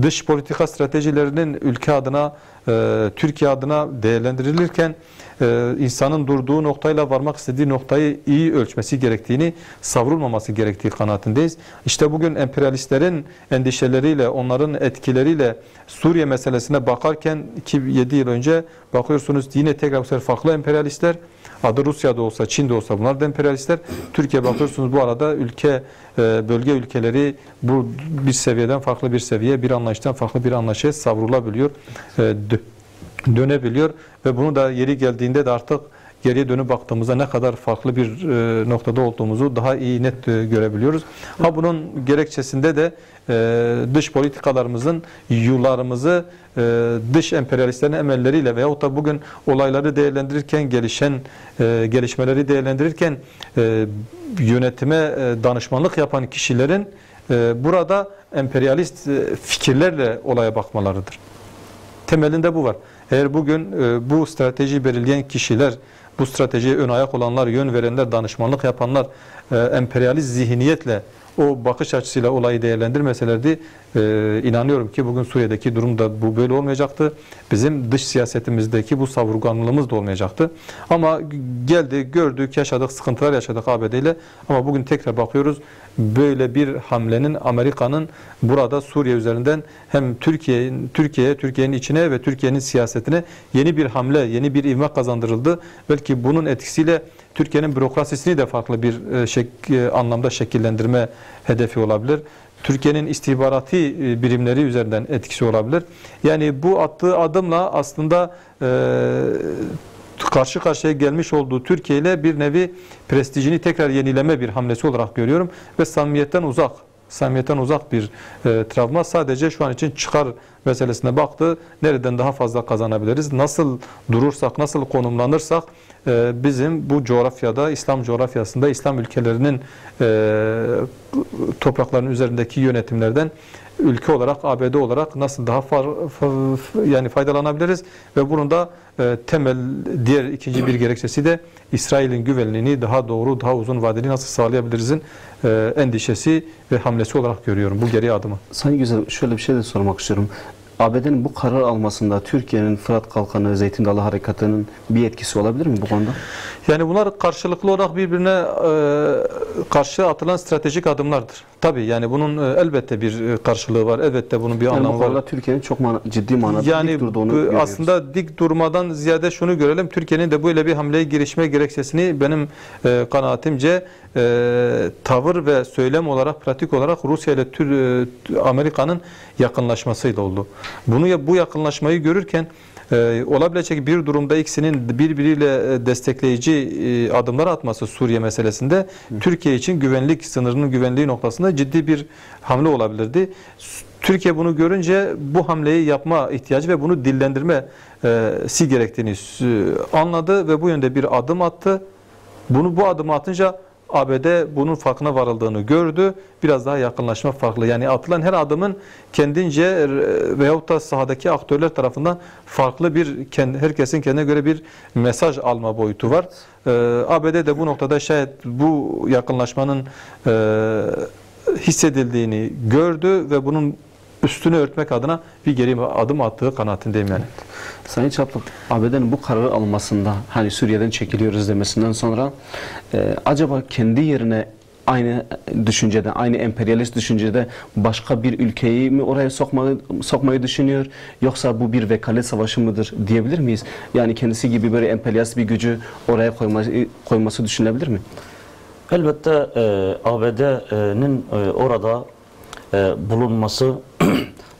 B: dış politika stratejilerinin ülke adına, e, Türkiye adına değerlendirilirken e, insanın durduğu noktayla varmak istediği noktayı iyi ölçmesi gerektiğini, savrulmaması gerektiği kanaatindeyiz. İşte bugün emperyalistlerin endişeleriyle, onların etkileriyle Suriye meselesine bakarken 7 yıl önce bakıyorsunuz yine tekrar bu farklı emperyalistler Adı Rusya'da olsa, Çin'de olsa bunlar da emperyalistler. Türkiye bakıyorsunuz bu arada ülke, e, bölge ülkeleri bu bir seviyeden farklı bir seviye, bir anlayıştan farklı bir anlayışa savrulabiliyor, e, dönebiliyor ve bunu da yeri geldiğinde de artık geriye dönüp baktığımızda ne kadar farklı bir e, noktada olduğumuzu daha iyi net e, görebiliyoruz. Ha bunun gerekçesinde de e, dış politikalarımızın yularımızı dış emperyalistlerin emelleriyle veyahut da bugün olayları değerlendirirken gelişen gelişmeleri değerlendirirken yönetime danışmanlık yapan kişilerin burada emperyalist fikirlerle olaya bakmalarıdır. Temelinde bu var. Eğer bugün e, bu strateji belirleyen kişiler bu stratejiye ön ayak olanlar, yön verenler, danışmanlık yapanlar e, emperyalist zihniyetle o bakış açısıyla olayı değerlendirmeselerdi e, inanıyorum ki bugün Suriye'deki durum da bu böyle olmayacaktı. Bizim dış siyasetimizdeki bu savurganlığımız da olmayacaktı. Ama geldi, gördük, yaşadık, sıkıntılar yaşadık ABD ile ama bugün tekrar bakıyoruz böyle bir hamlenin Amerika'nın burada Suriye üzerinden hem Türkiye Türkiye'ye, Türkiye'nin içine ve Türkiye'nin siyasetine yeni bir hamle, yeni bir ivme kazandırıldı. Belki bunun etkisiyle Türkiye'nin bürokrasisini de farklı bir e, şek e, anlamda şekillendirme hedefi olabilir. Türkiye'nin istihbarati e, birimleri üzerinden etkisi olabilir. Yani bu attığı adımla aslında e, karşı karşıya gelmiş olduğu Türkiye ile bir nevi prestijini tekrar yenileme bir hamlesi olarak görüyorum ve samimiyetten uzak samimiyetten uzak bir e, travma. Sadece şu an için çıkar meselesine baktı. Nereden daha fazla kazanabiliriz? Nasıl durursak, nasıl konumlanırsak bizim bu coğrafyada, İslam coğrafyasında İslam ülkelerinin e, topraklarının üzerindeki yönetimlerden ülke olarak, ABD olarak nasıl daha far, yani faydalanabiliriz ve bunun da e, temel diğer ikinci bir gerekçesi de İsrail'in güvenliğini daha doğru, daha uzun vadeli nasıl sağlayabilirizin e, endişesi ve hamlesi olarak görüyorum bu geri adımı.
A: Sayın Güzel şöyle bir şey de sormak istiyorum. ABD'nin bu karar almasında Türkiye'nin Fırat Kalkanı, Zeytin Dalı Harekatı'nın bir etkisi olabilir mi bu konuda?
B: Yani bunlar karşılıklı olarak birbirine e, karşı atılan stratejik adımlardır. Tabii yani bunun e, elbette bir e, karşılığı var. Elbette bunun bir yani anlamı var.
A: Türkiye'nin çok mana, ciddi manada
B: yani,
A: dik durduğunu
B: görüyoruz. Aslında dik durmadan ziyade şunu görelim. Türkiye'nin de böyle bir hamleye girişme gerekçesini benim e, kanaatimce e, tavır ve söylem olarak, pratik olarak Rusya ile Tür, e, Amerika'nın yakınlaşmasıyla oldu. Bunu bu yakınlaşmayı görürken e, olabilecek bir durumda ikisinin birbiriyle e, destekleyici e, adımlar atması Suriye meselesinde Hı. Türkiye için güvenlik sınırının güvenliği noktasında ciddi bir hamle olabilirdi. Türkiye bunu görünce bu hamleyi yapma ihtiyacı ve bunu dillendirmesi gerektiğini anladı ve bu yönde bir adım attı Bunu bu adımı atınca ABD bunun farkına varıldığını gördü. Biraz daha yakınlaşma farklı. Yani atılan her adımın kendince e, veyahut da sahadaki aktörler tarafından farklı bir herkesin kendine göre bir mesaj alma boyutu var. Ee, ABD de bu noktada şayet bu yakınlaşmanın e, hissedildiğini gördü ve bunun üstünü örtmek adına bir geri adım attığı kanaatindeyim yani.
A: Sayın Çaplık, ABD'nin bu kararı almasında hani Suriye'den çekiliyoruz demesinden sonra e, acaba kendi yerine aynı düşüncede, aynı emperyalist düşüncede başka bir ülkeyi mi oraya sokmayı, sokmayı düşünüyor yoksa bu bir vekalet savaşı mıdır diyebilir miyiz? Yani kendisi gibi böyle emperyalist bir gücü oraya koyması, koyması düşünülebilir mi?
C: Elbette e, ABD'nin e, orada e, bulunması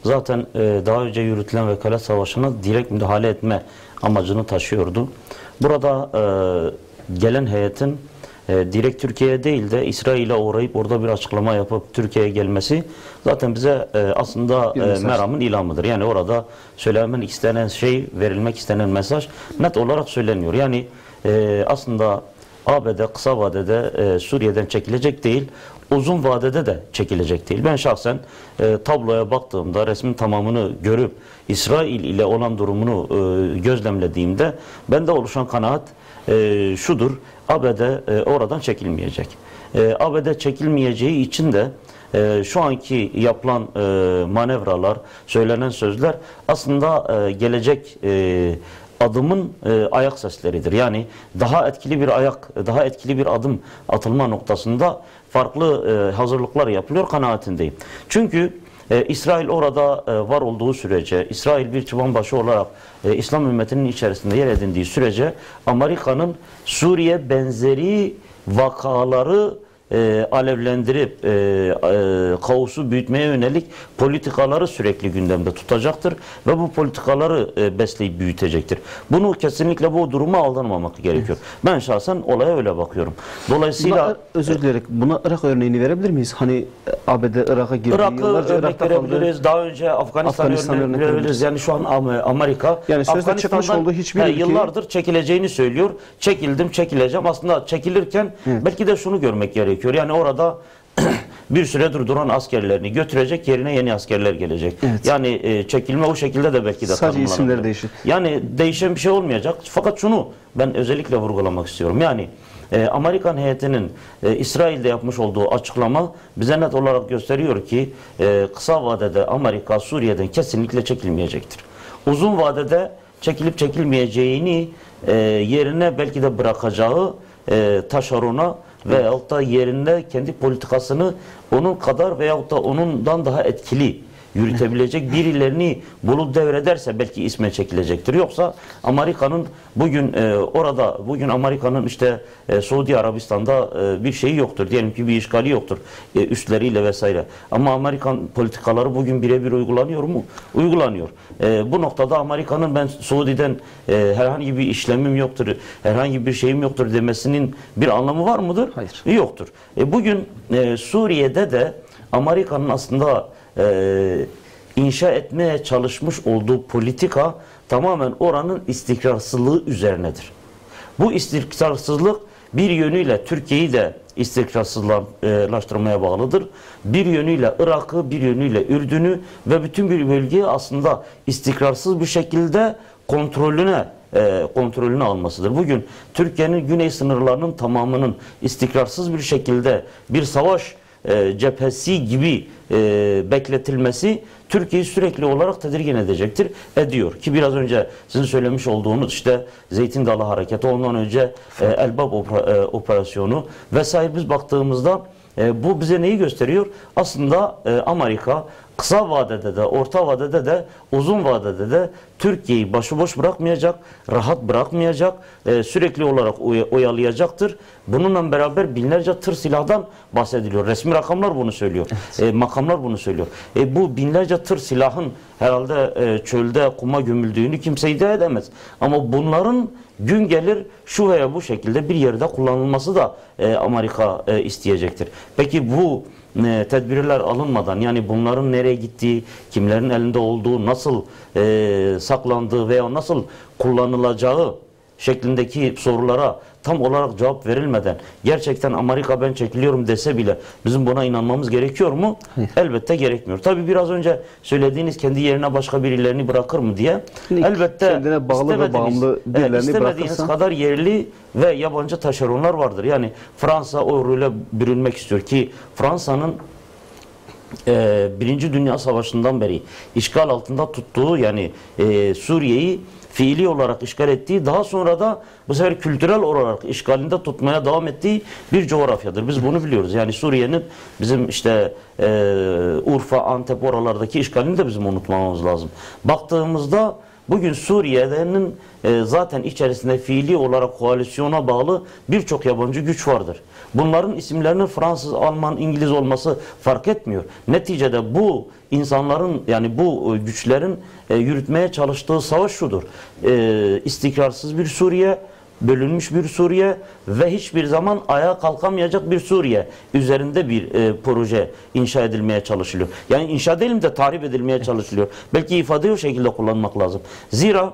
C: zaten e, daha önce yürütülen vekalet savaşına direkt müdahale etme amacını taşıyordu. Burada e, gelen heyetin e, direkt Türkiye'ye değil de İsrail'e uğrayıp orada bir açıklama yapıp Türkiye'ye gelmesi zaten bize e, aslında e, meramın ilamıdır. Yani orada söylenmek istenen şey, verilmek istenen mesaj net olarak söyleniyor. Yani e, aslında ABD kısa vadede e, Suriye'den çekilecek değil, uzun vadede de çekilecek değil. Ben şahsen e, tabloya baktığımda resmin tamamını görüp İsrail ile olan durumunu e, gözlemlediğimde bende oluşan kanaat e, şudur. ABD e, oradan çekilmeyecek. E, ABD çekilmeyeceği için de e, şu anki yapılan e, manevralar, söylenen sözler aslında e, gelecek e, adımın e, ayak sesleridir. Yani daha etkili bir ayak, daha etkili bir adım atılma noktasında farklı e, hazırlıklar yapılıyor kanaatindeyim. Çünkü e, İsrail orada e, var olduğu sürece, İsrail bir çıban başı olarak e, İslam ümmetinin içerisinde yer edindiği sürece Amerika'nın Suriye benzeri vakaları e, alevlendirip e, e, kaosu büyütmeye yönelik politikaları sürekli gündemde tutacaktır ve bu politikaları e, besleyip büyütecektir. Bunu kesinlikle bu duruma aldanmamak gerekiyor. Ben şahsen olaya öyle bakıyorum. Dolayısıyla
A: Buna, özür dileyerek buna Irak örneğini verebilir miyiz? Hani e, ABD Irak'a girdi,
C: Irak'ı örnek
A: Irak'ta kaldı.
C: verebiliriz. Daha önce Afganistan,
A: Afganistan
C: örnek
A: örnek
C: verebiliriz.
A: verebiliriz.
C: Yani şu an Am- Amerika
A: Yani sözde çıkmış olduğu hiçbir ülkeyi-
C: yıllardır çekileceğini söylüyor. Çekildim, çekileceğim. Aslında çekilirken belki de şunu görmek gerekiyor. Yani orada bir süredir duran askerlerini götürecek yerine yeni askerler gelecek.
A: Evet.
C: Yani e, çekilme o şekilde de belki de
A: Sadece isimleri değişir.
C: Yani değişen bir şey olmayacak. Fakat şunu ben özellikle vurgulamak istiyorum. Yani e, Amerikan heyetinin e, İsrail'de yapmış olduğu açıklama bize net olarak gösteriyor ki e, kısa vadede Amerika Suriye'den kesinlikle çekilmeyecektir. Uzun vadede çekilip çekilmeyeceğini e, yerine belki de bırakacağı e, taşerona veyahut da yerinde kendi politikasını onun kadar veyahut da onundan daha etkili yürütebilecek birilerini bulup devrederse belki isme çekilecektir. Yoksa Amerika'nın bugün e, orada bugün Amerika'nın işte e, Suudi Arabistan'da e, bir şeyi yoktur. Diyelim ki bir işgali yoktur. E, üstleriyle vesaire. Ama Amerikan politikaları bugün birebir uygulanıyor mu? Uygulanıyor. E, bu noktada Amerika'nın ben Suudi'den e, herhangi bir işlemim yoktur, herhangi bir şeyim yoktur demesinin bir anlamı var mıdır?
A: Hayır.
C: Yoktur. E, bugün e, Suriye'de de Amerika'nın aslında e, inşa etmeye çalışmış olduğu politika tamamen oranın istikrarsızlığı üzerinedir. Bu istikrarsızlık bir yönüyle Türkiye'yi de istikrarsızlaştırmaya bağlıdır. Bir yönüyle Irak'ı, bir yönüyle Ürdün'ü ve bütün bir bölgeyi aslında istikrarsız bir şekilde kontrolüne e, kontrolünü almasıdır. Bugün Türkiye'nin güney sınırlarının tamamının istikrarsız bir şekilde bir savaş e, cephesi gibi e, bekletilmesi Türkiye'yi sürekli olarak tedirgin edecektir. Ediyor. Ki biraz önce sizin söylemiş olduğunuz işte Zeytin Dalı Hareketi, ondan önce e, Elbap opera- e, operasyonu vesaire biz baktığımızda e, bu bize neyi gösteriyor? Aslında e, Amerika kısa vadede de, orta vadede de, uzun vadede de Türkiye'yi başıboş bırakmayacak, rahat bırakmayacak, e, sürekli olarak oy- oyalayacaktır. Bununla beraber binlerce tır silahdan bahsediliyor. Resmi rakamlar bunu söylüyor. E, makamlar bunu söylüyor. E, bu binlerce tır silahın herhalde e, çölde kuma gömüldüğünü kimse iddia edemez. Ama bunların gün gelir şu veya bu şekilde bir yerde kullanılması da e, Amerika e, isteyecektir. Peki bu e, tedbirler alınmadan yani bunların nereye gittiği, kimlerin elinde olduğu, nasıl e, saklandığı veya nasıl kullanılacağı şeklindeki sorulara tam olarak cevap verilmeden gerçekten Amerika ben çekiliyorum dese bile bizim buna inanmamız gerekiyor mu? Elbette gerekmiyor. Tabi biraz önce söylediğiniz kendi yerine başka birilerini bırakır mı diye. Elbette
A: kendine bağlı ve bağımlı birilerini
C: istemediğiniz
A: bırakırsa-
C: kadar yerli ve yabancı taşeronlar vardır. Yani Fransa o rolü bürünmek istiyor ki Fransa'nın e, Birinci Dünya Savaşı'ndan beri işgal altında tuttuğu yani e, Suriye'yi fiili olarak işgal ettiği daha sonra da bu sefer kültürel olarak işgalinde tutmaya devam ettiği bir coğrafyadır. Biz bunu biliyoruz. Yani Suriye'nin bizim işte e, Urfa, Antep oralardaki işgalini de bizim unutmamamız lazım. Baktığımızda Bugün Suriye'nin e, zaten içerisinde fiili olarak koalisyona bağlı birçok yabancı güç vardır. Bunların isimlerinin Fransız, Alman, İngiliz olması fark etmiyor. Neticede bu insanların yani bu e, güçlerin e, yürütmeye çalıştığı savaş şudur. E, istikrarsız bir Suriye, bölünmüş bir Suriye ve hiçbir zaman ayağa kalkamayacak bir Suriye üzerinde bir e, proje inşa edilmeye çalışılıyor. Yani inşa değil de tahrip edilmeye çalışılıyor. Belki ifadeyi o şekilde kullanmak lazım. Zira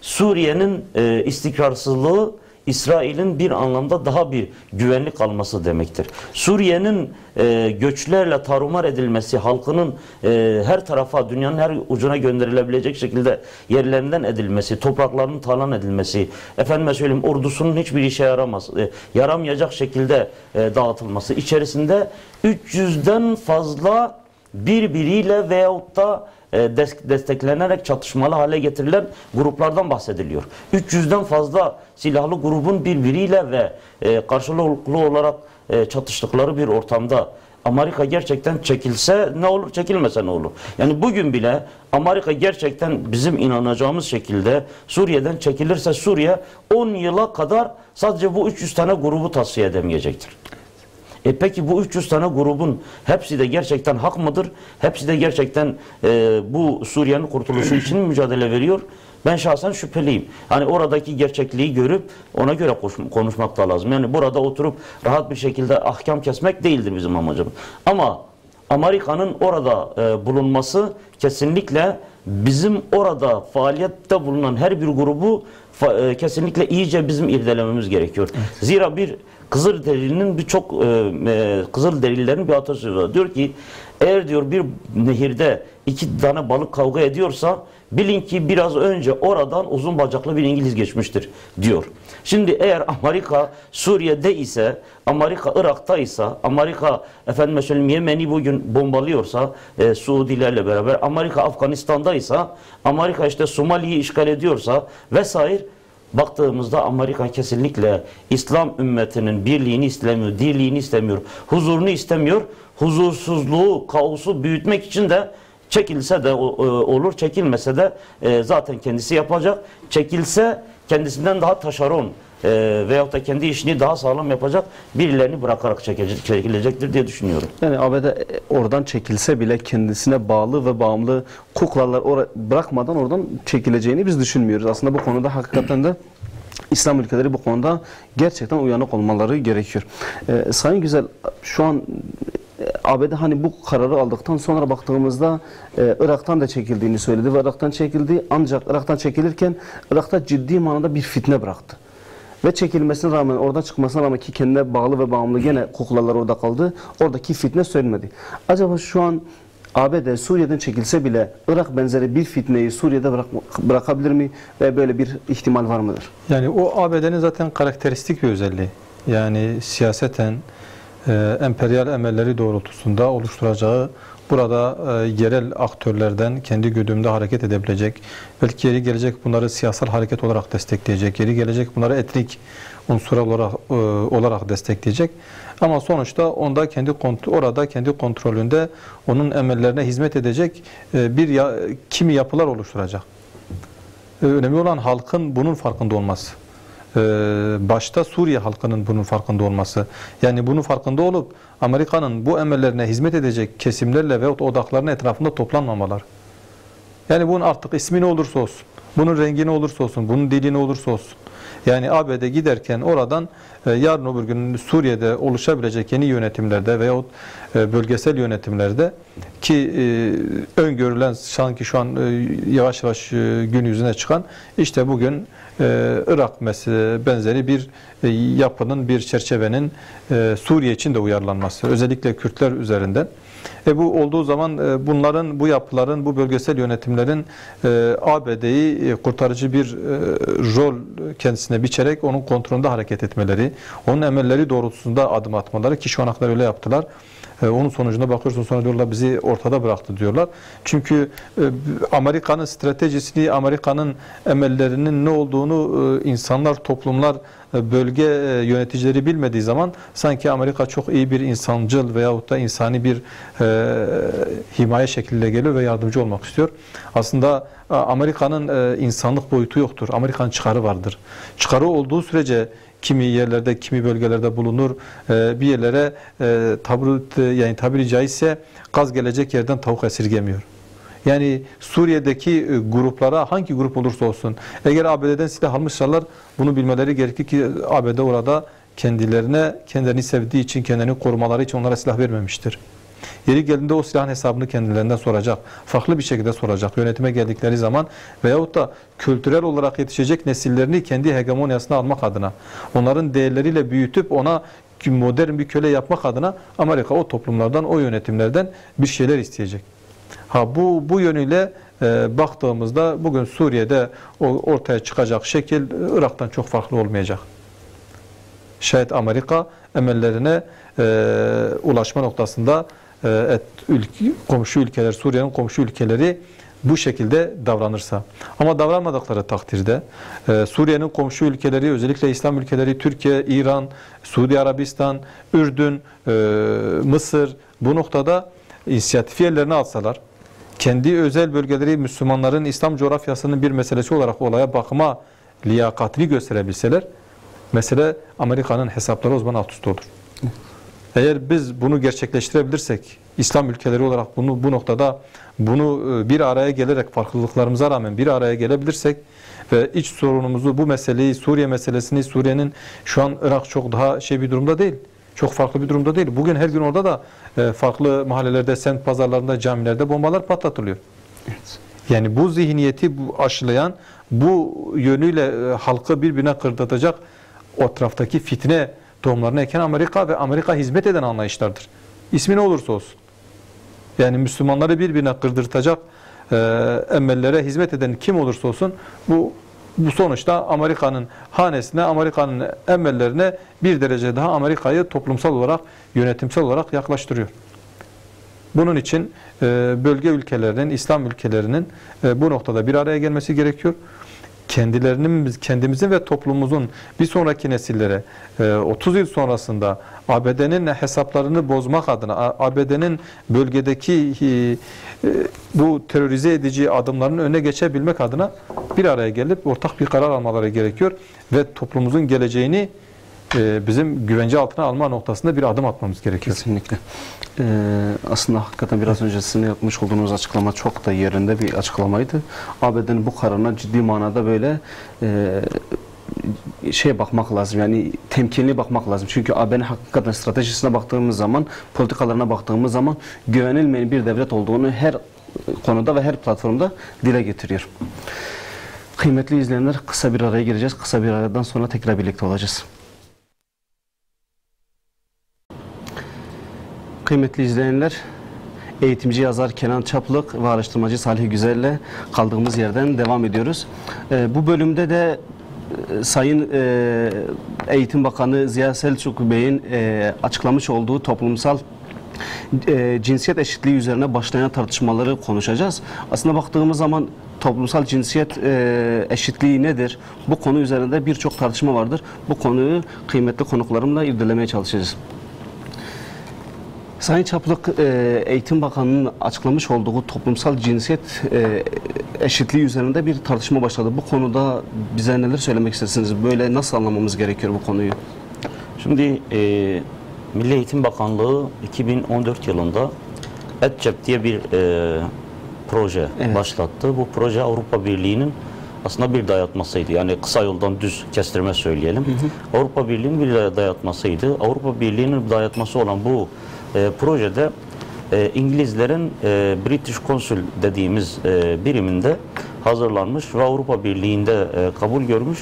C: Suriye'nin e, istikrarsızlığı İsrail'in bir anlamda daha bir güvenlik kalması demektir. Suriye'nin e, göçlerle tarumar edilmesi, halkının e, her tarafa, dünyanın her ucuna gönderilebilecek şekilde yerlerinden edilmesi, topraklarının talan edilmesi, efendime söyleyeyim ordusunun hiçbir işe yaramaz, e, yaramayacak şekilde e, dağıtılması, içerisinde 300'den fazla birbiriyle veyahut da desteklenerek çatışmalı hale getirilen gruplardan bahsediliyor. 300'den fazla silahlı grubun birbiriyle ve e, karşılıklı olarak e, çatıştıkları bir ortamda Amerika gerçekten çekilse ne olur, çekilmese ne olur? Yani bugün bile Amerika gerçekten bizim inanacağımız şekilde Suriye'den çekilirse Suriye 10 yıla kadar sadece bu 300 tane grubu tasfiye edemeyecektir. E peki bu 300 tane grubun hepsi de gerçekten hak mıdır? Hepsi de gerçekten e, bu Suriye'nin kurtuluşu için mücadele veriyor? Ben şahsen şüpheliyim. Hani oradaki gerçekliği görüp ona göre konuşmak da lazım. Yani burada oturup rahat bir şekilde ahkam kesmek değildir bizim amacımız. Ama Amerika'nın orada e, bulunması kesinlikle bizim orada faaliyette bulunan her bir grubu e, kesinlikle iyice bizim irdelememiz gerekiyor. Zira bir Kızılderili'nin birçok e, e, Kızılderililerin bir atasözü var. Diyor ki eğer diyor bir nehirde iki tane balık kavga ediyorsa bilin ki biraz önce oradan uzun bacaklı bir İngiliz geçmiştir diyor. Şimdi eğer Amerika Suriye'de ise, Amerika Irak'ta ise, Amerika efendim söyleyeyim Yemen'i bugün bombalıyorsa e, Suudilerle beraber, Amerika Afganistan'daysa, Amerika işte Somali'yi işgal ediyorsa vesaire baktığımızda Amerika kesinlikle İslam ümmetinin birliğini istemiyor, dirliğini istemiyor, huzurunu istemiyor. Huzursuzluğu, kaosu büyütmek için de çekilse de e, olur, çekilmese de e, zaten kendisi yapacak. Çekilse kendisinden daha taşeron e, veyahut da kendi işini daha sağlam yapacak birilerini bırakarak çekecek, çekilecektir diye düşünüyorum.
A: Yani ABD oradan çekilse bile kendisine bağlı ve bağımlı kuklalar ora- bırakmadan oradan çekileceğini biz düşünmüyoruz. Aslında bu konuda hakikaten de İslam ülkeleri bu konuda gerçekten uyanık olmaları gerekiyor. Ee, Sayın Güzel şu an e, ABD hani bu kararı aldıktan sonra baktığımızda e, Irak'tan da çekildiğini söyledi ve Irak'tan çekildi ancak Irak'tan çekilirken Irak'ta ciddi manada bir fitne bıraktı. Ve çekilmesine rağmen, oradan çıkmasına rağmen ki kendine bağlı ve bağımlı gene kuklalar orada kaldı. Oradaki fitne sönmedi. Acaba şu an ABD Suriye'den çekilse bile Irak benzeri bir fitneyi Suriye'de bırak, bırakabilir mi? Ve böyle bir ihtimal var mıdır?
B: Yani o ABD'nin zaten karakteristik bir özelliği. Yani siyaseten e, emperyal emelleri doğrultusunda oluşturacağı burada e, yerel aktörlerden kendi güdümünde hareket edebilecek, belki yeri gelecek bunları siyasal hareket olarak destekleyecek, yeri gelecek bunları etnik unsur olarak e, olarak destekleyecek. Ama sonuçta onda kendi orada kendi kontrolünde onun emellerine hizmet edecek e, bir ya, kimi yapılar oluşturacak. Ee, Önemli olan halkın bunun farkında olması. Ee, Başta Suriye halkının bunun farkında olması. Yani bunun farkında olup Amerika'nın bu emellerine hizmet edecek kesimlerle ve odaklarının etrafında toplanmamalar. Yani bunun artık ismi ne olursa olsun, bunun rengi ne olursa olsun, bunun dili ne olursa olsun. Yani ABD giderken oradan e, yarın öbür gün Suriye'de oluşabilecek yeni yönetimlerde veyahut e, bölgesel yönetimlerde ki e, öngörülen sanki şu an yavaş yavaş gün yüzüne çıkan işte bugün Irak mesela benzeri bir yapının, bir çerçevenin Suriye için de uyarlanması. Özellikle Kürtler üzerinden. E bu olduğu zaman e, bunların, bu yapıların, bu bölgesel yönetimlerin e, ABD'yi e, kurtarıcı bir rol kendisine biçerek onun kontrolünde hareket etmeleri, onun emelleri doğrultusunda adım atmaları ki şu ana kadar öyle yaptılar. Onun sonucunda bakıyorsun sonra diyorlar bizi ortada bıraktı diyorlar. Çünkü Amerika'nın stratejisini, Amerika'nın emellerinin ne olduğunu insanlar, toplumlar, bölge yöneticileri bilmediği zaman sanki Amerika çok iyi bir insancıl veyahut da insani bir himaye şekliyle geliyor ve yardımcı olmak istiyor. Aslında e, Amerika'nın e, insanlık boyutu yoktur. Amerika'nın çıkarı vardır. Çıkarı olduğu sürece kimi yerlerde, kimi bölgelerde bulunur. E, bir yerlere e, tabiri, yani tabiri caizse gaz gelecek yerden tavuk esirgemiyor. Yani Suriye'deki gruplara hangi grup olursa olsun eğer ABD'den silah almışsalar bunu bilmeleri gerekir ki ABD orada kendilerine kendilerini sevdiği için kendilerini korumaları için onlara silah vermemiştir. Yeri geldiğinde o silahın hesabını kendilerinden soracak. Farklı bir şekilde soracak. Yönetime geldikleri zaman veyahut da kültürel olarak yetişecek nesillerini kendi hegemonyasına almak adına, onların değerleriyle büyütüp ona modern bir köle yapmak adına Amerika o toplumlardan, o yönetimlerden bir şeyler isteyecek. Ha bu bu yönüyle e, baktığımızda bugün Suriye'de o ortaya çıkacak şekil Irak'tan çok farklı olmayacak. Şayet Amerika emellerine e, ulaşma noktasında et, ülke, komşu ülkeler, Suriye'nin komşu ülkeleri bu şekilde davranırsa. Ama davranmadıkları takdirde e, Suriye'nin komşu ülkeleri özellikle İslam ülkeleri Türkiye, İran, Suudi Arabistan, Ürdün, e, Mısır bu noktada inisiyatifi ellerine alsalar kendi özel bölgeleri Müslümanların İslam coğrafyasının bir meselesi olarak olaya bakma liyakatini gösterebilseler mesele Amerika'nın hesapları o zaman alt üst olur. Eğer biz bunu gerçekleştirebilirsek, İslam ülkeleri olarak bunu bu noktada bunu e, bir araya gelerek farklılıklarımıza rağmen bir araya gelebilirsek ve iç sorunumuzu bu meseleyi Suriye meselesini Suriye'nin şu an Irak çok daha şey bir durumda değil. Çok farklı bir durumda değil. Bugün her gün orada da e, farklı mahallelerde, semt pazarlarında, camilerde bombalar patlatılıyor.
A: Evet.
B: Yani bu zihniyeti aşılayan, bu yönüyle e, halkı birbirine kırdatacak o taraftaki fitne tohumlarını eken Amerika ve Amerika hizmet eden anlayışlardır. İsmi ne olursa olsun. Yani Müslümanları birbirine kırdırtacak e, emellere hizmet eden kim olursa olsun bu bu sonuçta Amerika'nın hanesine, Amerika'nın emellerine bir derece daha Amerika'yı toplumsal olarak, yönetimsel olarak yaklaştırıyor. Bunun için e, bölge ülkelerinin, İslam ülkelerinin e, bu noktada bir araya gelmesi gerekiyor. Kendilerinin, kendimizin ve toplumumuzun bir sonraki nesillere e, 30 yıl sonrasında ABD'nin hesaplarını bozmak adına, ABD'nin bölgedeki e, e, bu terörize edici adımların önüne geçebilmek adına bir araya gelip ortak bir karar almaları gerekiyor ve toplumumuzun geleceğini e, bizim güvence altına alma noktasında bir adım atmamız gerekiyor.
A: Kesinlikle. Ee, aslında hakikaten biraz önce sizin yapmış olduğunuz açıklama çok da yerinde bir açıklamaydı. ABD'nin bu kararına ciddi manada böyle e, şeye bakmak lazım yani temkinli bakmak lazım. Çünkü AB'nin hakikaten stratejisine baktığımız zaman, politikalarına baktığımız zaman güvenilmeyen bir devlet olduğunu her konuda ve her platformda dile getiriyor. Kıymetli izleyenler kısa bir araya gireceğiz. Kısa bir aradan sonra tekrar birlikte olacağız. Kıymetli izleyenler, eğitimci yazar Kenan Çaplık ve araştırmacı Salih Güzel'le kaldığımız yerden devam ediyoruz. Ee, bu bölümde de e, Sayın e, Eğitim Bakanı Ziya Selçuk Bey'in e, açıklamış olduğu toplumsal e, cinsiyet eşitliği üzerine başlayan tartışmaları konuşacağız. Aslında baktığımız zaman toplumsal cinsiyet e, eşitliği nedir? Bu konu üzerinde birçok tartışma vardır. Bu konuyu kıymetli konuklarımla irdelemeye çalışacağız. Sayın Çaplık, e, Eğitim Bakanı'nın açıklamış olduğu toplumsal cinsiyet e, eşitliği üzerinde bir tartışma başladı. Bu konuda bize neler söylemek istersiniz? Böyle nasıl anlamamız gerekiyor bu konuyu?
C: Şimdi e, Milli Eğitim Bakanlığı 2014 yılında EDCEP diye bir e, proje
A: Evet.
C: başlattı. Bu proje Avrupa Birliği'nin aslında bir dayatmasıydı. Yani kısa yoldan düz kestirme söyleyelim. Avrupa Birliği'nin bir day- dayatmasıydı. Avrupa Birliği'nin bir dayatması olan bu e, projede e, İngilizlerin e, British Consul dediğimiz e, biriminde hazırlanmış ve Avrupa Birliği'nde e, kabul görmüş.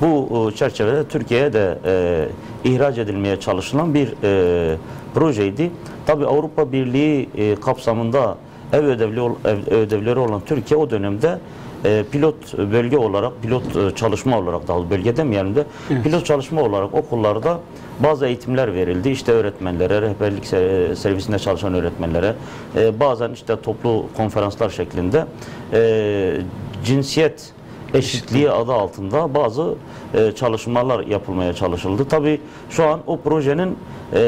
C: Bu e, çerçevede Türkiye'ye de e, ihraç edilmeye çalışılan bir e, projeydi. Tabi Avrupa Birliği e, kapsamında ev ödevli ev ödevleri olan Türkiye o dönemde e, pilot bölge olarak, pilot e, çalışma olarak daha bölge demeyelim de pilot çalışma olarak okullarda bazı eğitimler verildi. İşte öğretmenlere, rehberlik se- servisinde çalışan öğretmenlere, e, bazen işte toplu konferanslar şeklinde e, cinsiyet eşitliği adı altında bazı e, çalışmalar yapılmaya çalışıldı. Tabii şu an o projenin e,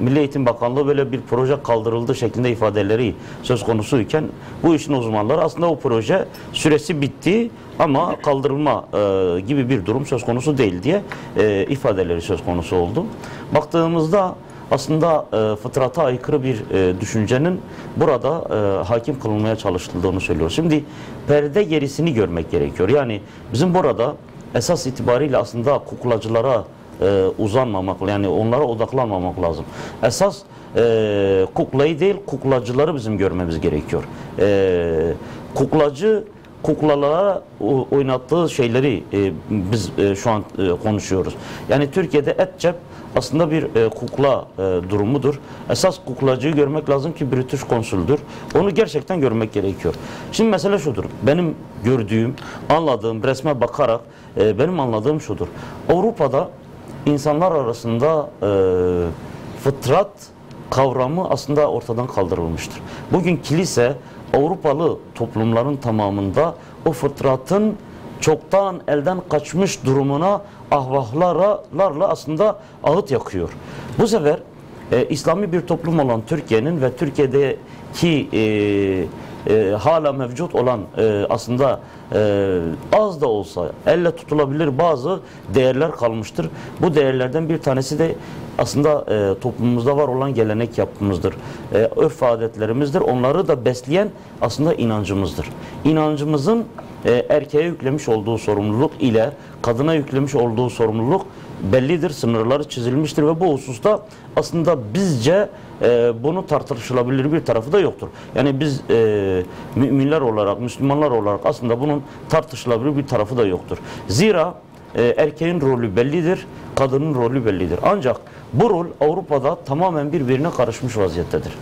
C: Milli Eğitim Bakanlığı böyle bir proje kaldırıldı şeklinde ifadeleri söz konusuyken bu işin uzmanları aslında o proje süresi bitti ama kaldırılma e, gibi bir durum söz konusu değil diye e, ifadeleri söz konusu oldu. Baktığımızda aslında e, fıtrata aykırı bir e, düşüncenin burada e, hakim kılınmaya çalışıldığını söylüyor. Şimdi perde gerisini görmek gerekiyor. Yani bizim burada esas itibariyle aslında kuklacılara e, uzanmamak, yani onlara odaklanmamak lazım. Esas e, kuklayı değil, kuklacıları bizim görmemiz gerekiyor. E, kuklacı kuklalara oynattığı şeyleri e, biz e, şu an e, konuşuyoruz. Yani Türkiye'de et cep aslında bir e, kukla e, durumudur. Esas kuklacıyı görmek lazım ki British konsuldür. Onu gerçekten görmek gerekiyor. Şimdi mesele şudur. Benim gördüğüm, anladığım, resme bakarak e, benim anladığım şudur. Avrupa'da insanlar arasında e, fıtrat kavramı aslında ortadan kaldırılmıştır. Bugün kilise Avrupalı toplumların tamamında o fıtratın çoktan elden kaçmış durumuna ahvahlarla aslında ağıt yakıyor. Bu sefer e, İslami bir toplum olan Türkiye'nin ve Türkiye'deki e, e, hala mevcut olan e, aslında e, az da olsa elle tutulabilir bazı değerler kalmıştır. Bu değerlerden bir tanesi de aslında e, toplumumuzda var olan gelenek yapımızdır. E, örf adetlerimizdir. Onları da besleyen aslında inancımızdır. İnancımızın e, erkeğe yüklemiş olduğu sorumluluk ile kadına yüklemiş olduğu sorumluluk bellidir, sınırları çizilmiştir ve bu hususta aslında bizce e, bunu tartışılabilir bir tarafı da yoktur. Yani biz e, müminler olarak, Müslümanlar olarak aslında bunun tartışılabilir bir tarafı da yoktur. Zira e, erkeğin rolü bellidir, kadının rolü bellidir. Ancak bu rol Avrupa'da tamamen birbirine karışmış vaziyettedir.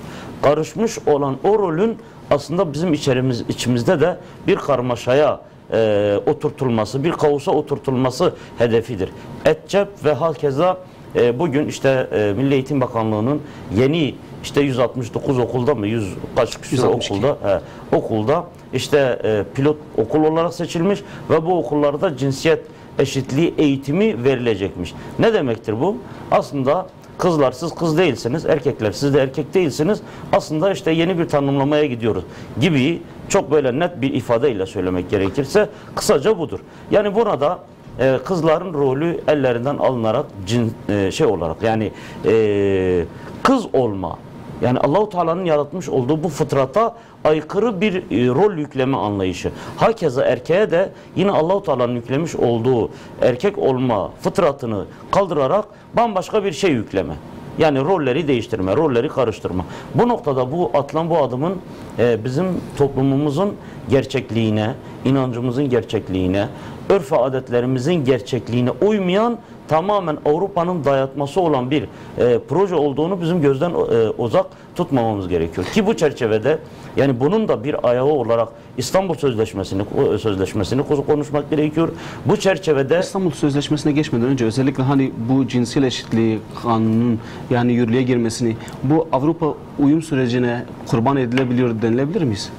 C: Karışmış olan o rolün aslında bizim içerimiz, içimizde de bir karmaşaya e, oturtulması, bir kaosa oturtulması hedefidir. ETCEP ve hakeza e, bugün işte e, Milli Eğitim Bakanlığı'nın yeni işte 169 okulda mı 100 kaç küsur
A: 162.
C: okulda he, okulda işte e, pilot okul olarak seçilmiş ve bu okullarda cinsiyet eşitliği eğitimi verilecekmiş. Ne demektir bu? Aslında kızlar siz kız değilsiniz, erkekler siz de erkek değilsiniz. Aslında işte yeni bir tanımlamaya gidiyoruz gibi çok böyle net bir ifadeyle söylemek gerekirse kısaca budur. Yani burada e, kızların rolü ellerinden alınarak cin, e, şey olarak yani e, kız olma yani Allahu Teala'nın yaratmış olduğu bu fıtrata aykırı bir e, rol yükleme anlayışı. Hakeza erkeğe de yine Allahu Teala'nın yüklemiş olduğu erkek olma fıtratını kaldırarak bambaşka bir şey yükleme. Yani rolleri değiştirme, rolleri karıştırma. Bu noktada bu atılan bu adımın e, bizim toplumumuzun gerçekliğine, inancımızın gerçekliğine, örf adetlerimizin gerçekliğine uymayan tamamen Avrupa'nın dayatması olan bir e, proje olduğunu bizim gözden e, uzak tutmamamız gerekiyor. Ki bu çerçevede yani bunun da bir ayağı olarak İstanbul Sözleşmesi'ni sözleşmesini konuşmak gerekiyor. Bu çerçevede
A: İstanbul Sözleşmesi'ne geçmeden önce özellikle hani bu cinsel eşitliği kanunun yani yürürlüğe girmesini bu Avrupa uyum sürecine kurban edilebiliyor denilebilir miyiz?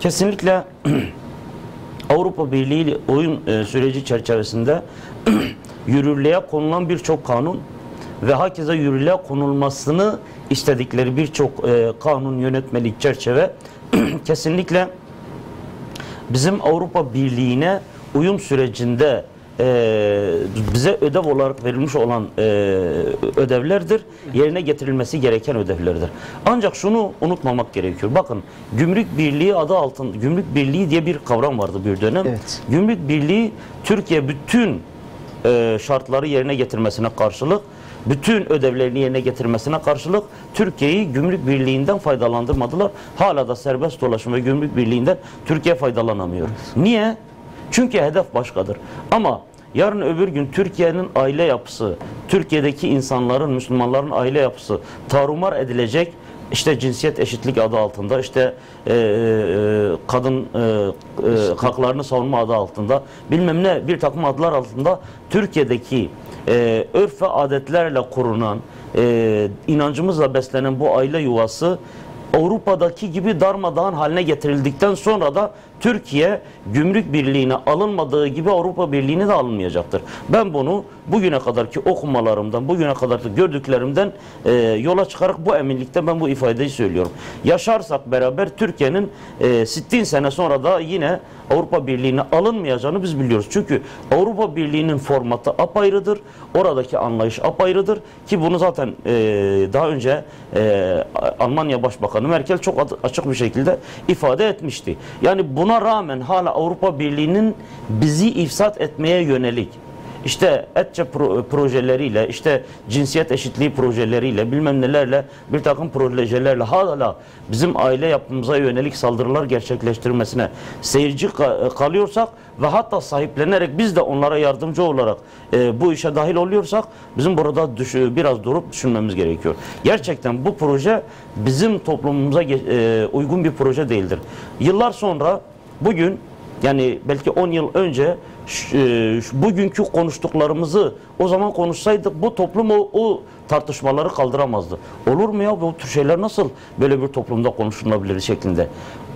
C: Kesinlikle Avrupa Birliği ile oyun e, süreci çerçevesinde yürürlüğe konulan birçok kanun ve hakeza yürürlüğe konulmasını istedikleri birçok e, kanun yönetmelik çerçeve kesinlikle bizim Avrupa Birliği'ne uyum sürecinde e, bize ödev olarak verilmiş olan e, ödevlerdir. Yerine getirilmesi gereken ödevlerdir. Ancak şunu unutmamak gerekiyor. Bakın gümrük birliği adı altında gümrük birliği diye bir kavram vardı bir dönem.
A: Evet.
C: Gümrük birliği Türkiye bütün e, şartları yerine getirmesine karşılık bütün ödevlerini yerine getirmesine karşılık Türkiye'yi gümrük birliğinden faydalandırmadılar. Hala da serbest dolaşım ve gümrük birliğinden Türkiye faydalanamıyor. Niye? Çünkü hedef başkadır. Ama yarın öbür gün Türkiye'nin aile yapısı, Türkiye'deki insanların, Müslümanların aile yapısı tarumar edilecek işte cinsiyet eşitlik adı altında, işte e, e, kadın e, e, haklarını savunma adı altında, bilmem ne bir takım adlar altında Türkiye'deki e, örf ve adetlerle korunan, e, inancımızla beslenen bu aile yuvası Avrupa'daki gibi darmadağın haline getirildikten sonra da Türkiye gümrük birliğine alınmadığı gibi Avrupa Birliği'ne de alınmayacaktır. Ben bunu bugüne kadarki okumalarımdan, bugüne kadarki gördüklerimden e, yola çıkarak bu eminlikte ben bu ifadeyi söylüyorum. Yaşarsak beraber Türkiye'nin e, 60 sene sonra da yine Avrupa Birliği'ne alınmayacağını biz biliyoruz. Çünkü Avrupa Birliği'nin formatı apayrıdır. Oradaki anlayış apayrıdır. Ki bunu zaten e, daha önce e, Almanya Başbakanı Merkel çok açık bir şekilde ifade etmişti. Yani buna rağmen hala Avrupa Birliği'nin bizi ifsat etmeye yönelik işte etçe pro- projeleriyle, işte cinsiyet eşitliği projeleriyle, bilmem nelerle, bir takım projelerle hala bizim aile yapımıza yönelik saldırılar gerçekleştirmesine seyirci ka- kalıyorsak ve hatta sahiplenerek biz de onlara yardımcı olarak e, bu işe dahil oluyorsak bizim burada düş- biraz durup düşünmemiz gerekiyor. Gerçekten bu proje bizim toplumumuza e, uygun bir proje değildir. Yıllar sonra bugün yani belki 10 yıl önce e, bugünkü konuştuklarımızı o zaman konuşsaydık bu toplum o, o tartışmaları kaldıramazdı. Olur mu ya bu tür şeyler nasıl böyle bir toplumda konuşulabilir şeklinde.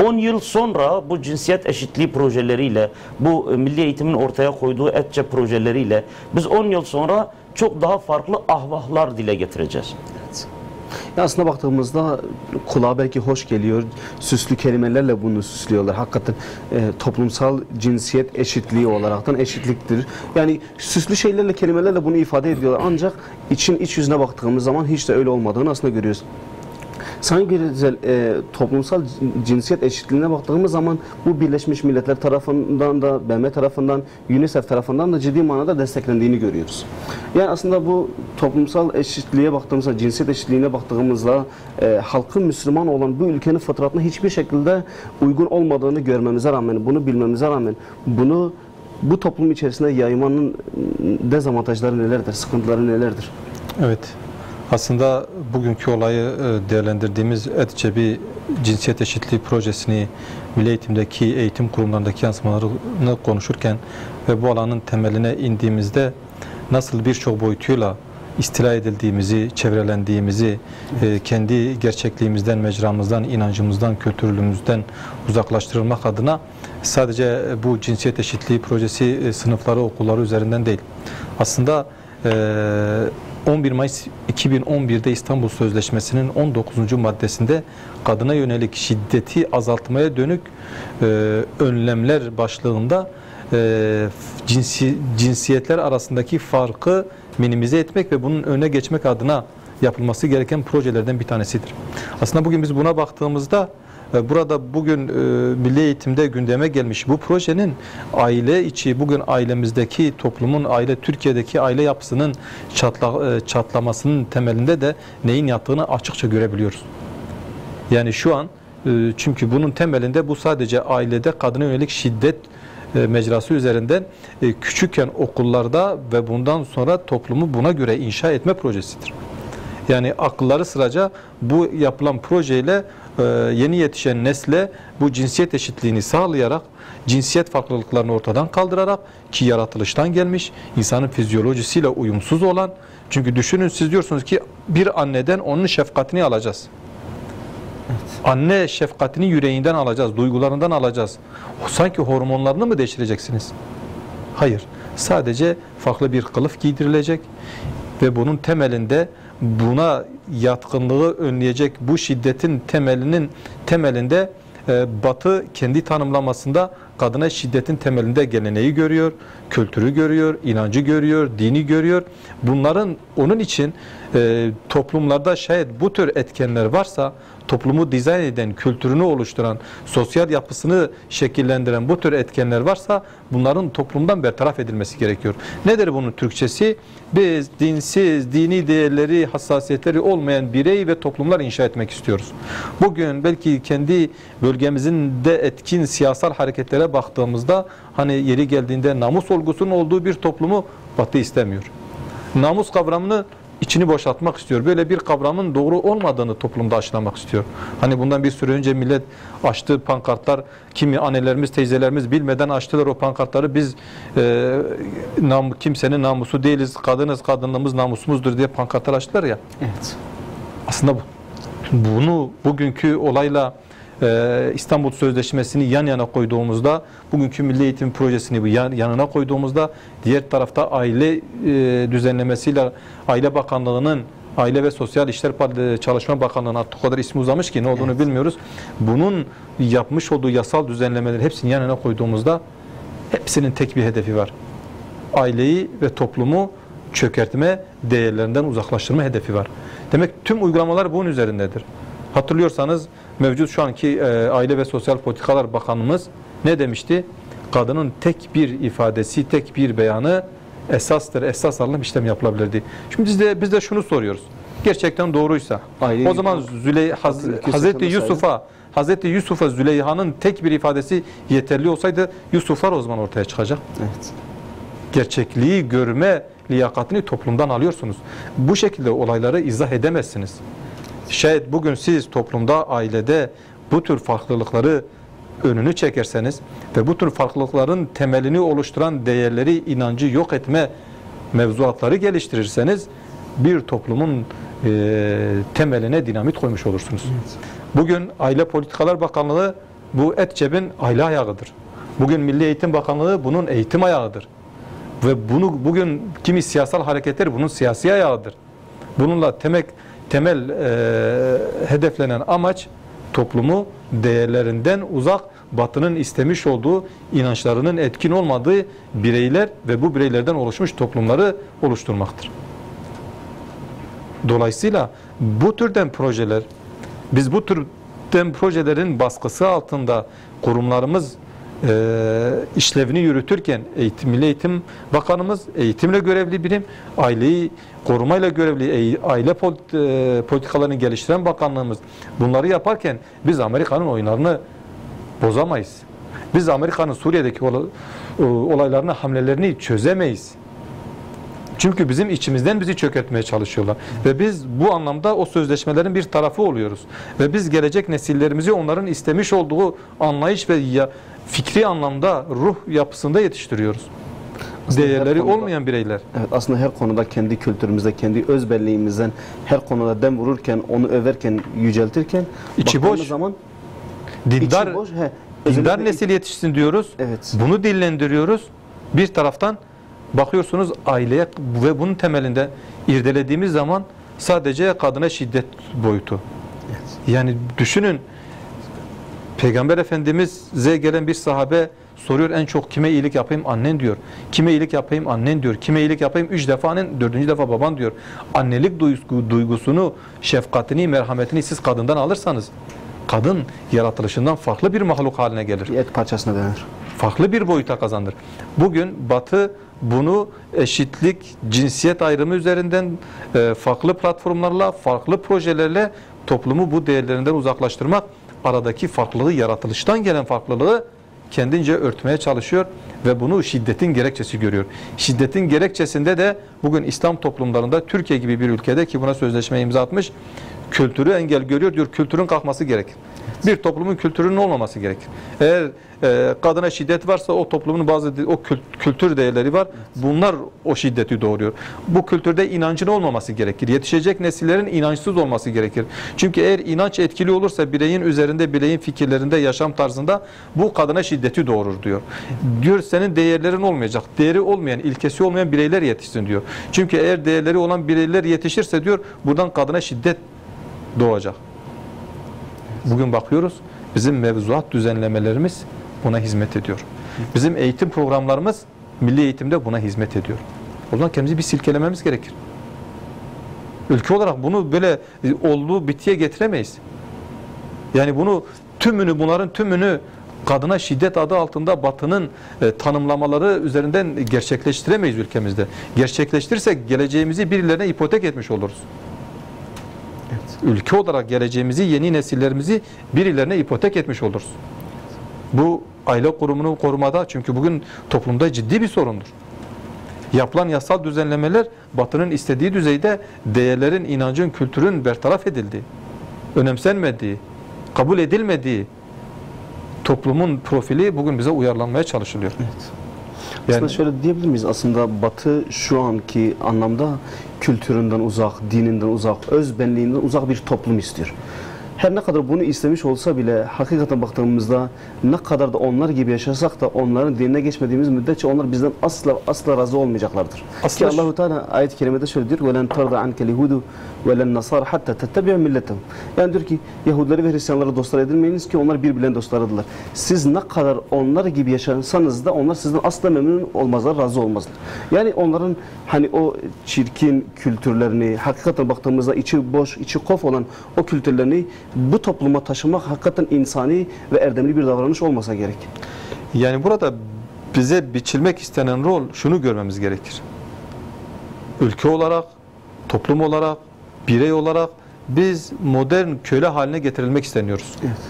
C: 10 yıl sonra bu cinsiyet eşitliği projeleriyle bu e, milli eğitimin ortaya koyduğu etçe projeleriyle biz 10 yıl sonra çok daha farklı ahvahlar dile getireceğiz.
A: Ya aslında baktığımızda kulağa belki hoş geliyor. Süslü kelimelerle bunu süslüyorlar. Hakikaten e, toplumsal cinsiyet eşitliği olaraktan eşitliktir. Yani süslü şeylerle kelimelerle bunu ifade ediyorlar. Ancak için iç yüzüne baktığımız zaman hiç de öyle olmadığını aslında görüyoruz. Sayın Güzel, e, toplumsal cinsiyet eşitliğine baktığımız zaman bu Birleşmiş Milletler tarafından da, BM tarafından, UNICEF tarafından da ciddi manada desteklendiğini görüyoruz. Yani aslında bu toplumsal eşitliğe baktığımızda, cinsiyet eşitliğine baktığımızda e, halkın Müslüman olan bu ülkenin fıtratına hiçbir şekilde uygun olmadığını görmemize rağmen, bunu bilmemize rağmen bunu bu toplum içerisinde yaymanın dezavantajları nelerdir, sıkıntıları nelerdir?
B: Evet. Aslında bugünkü olayı e, değerlendirdiğimiz etçe bir cinsiyet eşitliği projesini milli eğitimdeki eğitim kurumlarındaki yansımalarını konuşurken ve bu alanın temeline indiğimizde nasıl birçok boyutuyla istila edildiğimizi, çevrelendiğimizi, e, kendi gerçekliğimizden, mecramızdan, inancımızdan, kültürümüzden uzaklaştırılmak adına sadece bu cinsiyet eşitliği projesi e, sınıfları, okulları üzerinden değil. Aslında 11 Mayıs 2011'de İstanbul Sözleşmesi'nin 19. maddesinde kadına yönelik şiddeti azaltmaya dönük e, önlemler başlığında e, cinsi, cinsiyetler arasındaki farkı minimize etmek ve bunun önüne geçmek adına yapılması gereken projelerden bir tanesidir. Aslında bugün biz buna baktığımızda Burada bugün e, milli eğitimde gündeme gelmiş bu projenin aile içi bugün ailemizdeki toplumun aile Türkiye'deki aile yapısının çatla, e, çatlamasının temelinde de neyin yattığını açıkça görebiliyoruz. Yani şu an e, çünkü bunun temelinde bu sadece ailede kadına yönelik şiddet mecrası üzerinden küçükken okullarda ve bundan sonra toplumu buna göre inşa etme projesidir. Yani akılları sıraca bu yapılan projeyle yeni yetişen nesle bu cinsiyet eşitliğini sağlayarak cinsiyet farklılıklarını ortadan kaldırarak ki yaratılıştan gelmiş insanın fizyolojisiyle uyumsuz olan çünkü düşünün siz diyorsunuz ki bir anneden onun şefkatini alacağız. Anne şefkatini yüreğinden alacağız, duygularından alacağız. Sanki hormonlarını mı değiştireceksiniz? Hayır. Sadece farklı bir kılıf giydirilecek ve bunun temelinde buna yatkınlığı önleyecek bu şiddetin temelinin temelinde e, Batı kendi tanımlamasında kadına şiddetin temelinde geleneği görüyor, kültürü görüyor, inancı görüyor, dini görüyor. Bunların onun için e, toplumlarda şayet bu tür etkenler varsa toplumu dizayn eden, kültürünü oluşturan, sosyal yapısını şekillendiren bu tür etkenler varsa bunların toplumdan bertaraf edilmesi gerekiyor. Nedir bunun Türkçesi? Biz dinsiz, dini değerleri, hassasiyetleri olmayan birey ve toplumlar inşa etmek istiyoruz. Bugün belki kendi bölgemizin de etkin siyasal hareketlere baktığımızda hani yeri geldiğinde namus olgusunun olduğu bir toplumu Batı istemiyor. Namus kavramını içini boşaltmak istiyor. Böyle bir kavramın doğru olmadığını toplumda aşılamak istiyor. Hani bundan bir süre önce millet açtı pankartlar, kimi annelerimiz, teyzelerimiz bilmeden açtılar o pankartları. Biz e, nam, kimsenin namusu değiliz, kadınız, kadınlığımız namusumuzdur diye pankartlar açtılar ya.
A: Evet.
B: Aslında bu, bunu bugünkü olayla e, İstanbul Sözleşmesi'ni yan yana koyduğumuzda, bugünkü Milli Eğitim Projesi'ni bu yan, yanına koyduğumuzda, diğer tarafta aile e, düzenlemesiyle Aile Bakanlığı'nın Aile ve Sosyal İşler Par- Çalışma Bakanlığı'nın artık o kadar ismi uzamış ki ne olduğunu bilmiyoruz. Bunun yapmış olduğu yasal düzenlemeleri hepsini yan yana koyduğumuzda hepsinin tek bir hedefi var. Aileyi ve toplumu çökertme, değerlerinden uzaklaştırma hedefi var. Demek tüm uygulamalar bunun üzerindedir. Hatırlıyorsanız mevcut şu anki e, Aile ve Sosyal Politikalar Bakanımız ne demişti? Kadının tek bir ifadesi, tek bir beyanı esastır, esas alınıp işlem yapılabilirdi. Şimdi biz de, biz de şunu soruyoruz. Gerçekten doğruysa,
A: Aileyi-
B: o zaman Züley, Haz, Hazreti Yusuf'a Hazreti Yusuf'a Züleyha'nın tek bir ifadesi yeterli olsaydı Yusuflar o zaman ortaya çıkacak
A: Evet.
B: gerçekliği görme liyakatini toplumdan alıyorsunuz. Bu şekilde olayları izah edemezsiniz. Şayet bugün siz toplumda, ailede bu tür farklılıkları önünü çekerseniz ve bu tür farklılıkların temelini oluşturan değerleri, inancı yok etme mevzuatları geliştirirseniz bir toplumun e, temeline dinamit koymuş olursunuz. Bugün Aile Politikalar Bakanlığı bu et cebin aile ayağıdır. Bugün Milli Eğitim Bakanlığı bunun eğitim ayağıdır. Ve bunu bugün kimi siyasal hareketler bunun siyasi ayağıdır. Bununla temek, temel e, hedeflenen amaç toplumu değerlerinden uzak Batı'nın istemiş olduğu inançlarının etkin olmadığı bireyler ve bu bireylerden oluşmuş toplumları oluşturmaktır. Dolayısıyla bu türden projeler, biz bu türden projelerin baskısı altında kurumlarımız e, işlevini yürütürken eğitim, Milli Eğitim Bakanımız eğitimle görevli birim, aileyi korumayla görevli eğ- aile e, politikalarını geliştiren bakanlığımız bunları yaparken biz Amerika'nın oyunlarını bozamayız. Biz Amerika'nın Suriye'deki o- olaylarını, hamlelerini çözemeyiz. Çünkü bizim içimizden bizi çökertmeye çalışıyorlar. Ve biz bu anlamda o sözleşmelerin bir tarafı oluyoruz. Ve biz gelecek nesillerimizi onların istemiş olduğu anlayış ve fikri anlamda ruh yapısında yetiştiriyoruz.
A: Aslında
B: Değerleri
A: konuda-
B: olmayan bireyler.
A: Evet, aslında her konuda kendi kültürümüzde, kendi özbelliğimizden her konuda dem vururken, onu överken, yüceltirken
B: İçi boş.
A: zaman
B: Dindar,
A: içi boş. He,
B: dindar nesil yetişsin diyoruz.
A: Evet.
B: Bunu dillendiriyoruz. Bir taraftan bakıyorsunuz aileye ve bunun temelinde irdelediğimiz zaman sadece kadına şiddet boyutu. Yani düşünün Peygamber Efendimiz'e gelen bir sahabe soruyor en çok kime iyilik yapayım annen diyor. Kime iyilik yapayım annen diyor. Kime iyilik yapayım üç defa annen, dördüncü defa baban diyor. Annelik duygu- duygusunu, şefkatini, merhametini siz kadından alırsanız kadın yaratılışından farklı bir mahluk haline gelir
A: Bir et parçasına döner.
B: farklı bir boyuta kazanır. Bugün Batı bunu eşitlik, cinsiyet ayrımı üzerinden e, farklı platformlarla, farklı projelerle toplumu bu değerlerinden uzaklaştırmak, aradaki farklılığı, yaratılıştan gelen farklılığı kendince örtmeye çalışıyor ve bunu şiddetin gerekçesi görüyor. Şiddetin gerekçesinde de bugün İslam toplumlarında Türkiye gibi bir ülkede ki buna sözleşme imza atmış, kültürü engel görüyor diyor. Kültürün kalkması gerekir. Bir toplumun kültürünün olmaması gerekir. Eğer e, kadına şiddet varsa o toplumun bazı o kült- kültür değerleri var. Bunlar o şiddeti doğuruyor. Bu kültürde inancın olmaması gerekir. Yetişecek nesillerin inançsız olması gerekir. Çünkü eğer inanç etkili olursa bireyin üzerinde, bireyin fikirlerinde, yaşam tarzında bu kadına şiddeti doğurur diyor. Diyor senin değerlerin olmayacak. Değeri olmayan, ilkesi olmayan bireyler yetişsin diyor. Çünkü eğer değerleri olan bireyler yetişirse diyor buradan kadına şiddet doğacak. Bugün bakıyoruz bizim mevzuat düzenlemelerimiz buna hizmet ediyor. Bizim eğitim programlarımız milli eğitimde buna hizmet ediyor. O zaman kendimizi bir silkelememiz gerekir. Ülke olarak bunu böyle e, olduğu bitiye getiremeyiz. Yani bunu tümünü bunların tümünü kadına şiddet adı altında batının e, tanımlamaları üzerinden gerçekleştiremeyiz ülkemizde. Gerçekleştirirsek geleceğimizi birilerine ipotek etmiş oluruz. Ülke olarak geleceğimizi, yeni nesillerimizi birilerine ipotek etmiş oluruz. Bu aile kurumunu korumada çünkü bugün toplumda ciddi bir sorundur. Yapılan yasal düzenlemeler batının istediği düzeyde değerlerin, inancın, kültürün bertaraf edildiği, önemsenmediği, kabul edilmediği toplumun profili bugün bize uyarlanmaya çalışılıyor.
A: Aslında
B: Yani
A: şöyle diyebilir miyiz? Aslında Batı şu anki anlamda kültüründen uzak, dininden uzak, öz benliğinden uzak bir toplum istiyor. Her ne kadar bunu istemiş olsa bile hakikaten baktığımızda ne kadar da onlar gibi yaşasak da onların dinine geçmediğimiz müddetçe onlar bizden asla asla razı olmayacaklardır.
B: Asla
A: Ki Allahu Teala ayet-i kerimede şöyle diyor: "Velen tarda ankel yehudu ve len nasara hatta tettebi'u milletehum." Yani diyor ki Yahudileri ve Hristiyanları dostlar edinmeyiniz ki onlar birbirlerine dostlarıdırlar. Siz ne kadar onlar gibi yaşarsanız da onlar sizden asla memnun olmazlar, razı olmazlar. Yani onların hani o çirkin kültürlerini, hakikaten baktığımızda içi boş, içi kof olan o kültürlerini bu topluma taşımak hakikaten insani ve erdemli bir davranış olmasa gerek.
B: Yani burada bize biçilmek istenen rol şunu görmemiz gerekir. Ülke olarak, toplum olarak, birey olarak biz modern köle haline getirilmek isteniyoruz.
A: Evet.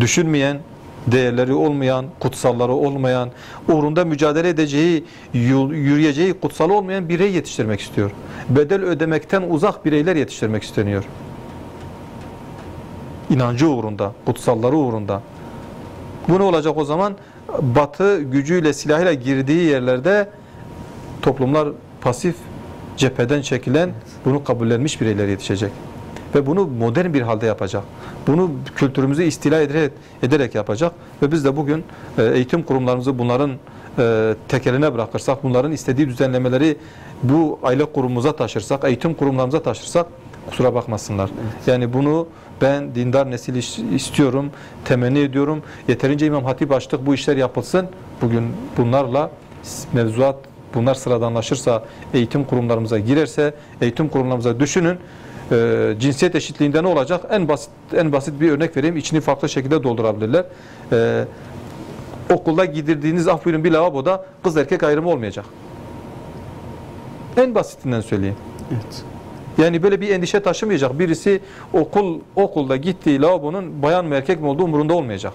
B: Düşünmeyen, değerleri olmayan, kutsalları olmayan, uğrunda mücadele edeceği, yürüyeceği kutsalı olmayan birey yetiştirmek istiyor. Bedel ödemekten uzak bireyler yetiştirmek isteniyor. İnancı uğrunda, kutsalları uğrunda. Bu ne olacak o zaman? Batı gücüyle, silahıyla girdiği yerlerde toplumlar pasif, cepheden çekilen, bunu kabullenmiş bireyler yetişecek. Ve bunu modern bir halde yapacak. Bunu kültürümüzü istila ederek, ederek yapacak. Ve biz de bugün e, eğitim kurumlarımızı bunların e, tekeline bırakırsak, bunların istediği düzenlemeleri bu aile kurumumuza taşırsak, eğitim kurumlarımıza taşırsak kusura bakmasınlar. Yani bunu ben dindar nesil istiyorum, temenni ediyorum. Yeterince İmam Hatip açtık, bu işler yapılsın. Bugün bunlarla mevzuat bunlar sıradanlaşırsa, eğitim kurumlarımıza girerse, eğitim kurumlarımıza düşünün. e, cinsiyet eşitliğinde ne olacak? En basit en basit bir örnek vereyim. İçini farklı şekilde doldurabilirler. E, okulda gidirdiğiniz af buyurun bir lavaboda kız erkek ayrımı olmayacak. En basitinden söyleyeyim.
A: Evet.
B: Yani böyle bir endişe taşımayacak. Birisi okul okulda gittiği lavabonun bayan mı erkek mi olduğu umurunda olmayacak.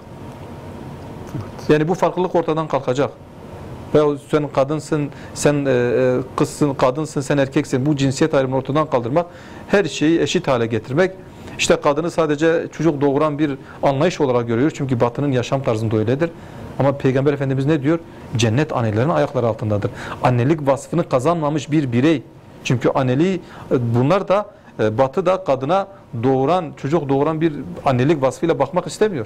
B: Yani bu farklılık ortadan kalkacak. Veya sen kadınsın, sen e, e, kızsın, kadınsın, sen erkeksin. Bu cinsiyet ayrımını ortadan kaldırmak, her şeyi eşit hale getirmek. İşte kadını sadece çocuk doğuran bir anlayış olarak görüyor. Çünkü batının yaşam tarzında öyledir. Ama Peygamber Efendimiz ne diyor? Cennet annelerin ayakları altındadır. Annelik vasfını kazanmamış bir birey. Çünkü anneliği e, bunlar da e, batı da kadına doğuran, çocuk doğuran bir annelik vasfıyla bakmak istemiyor.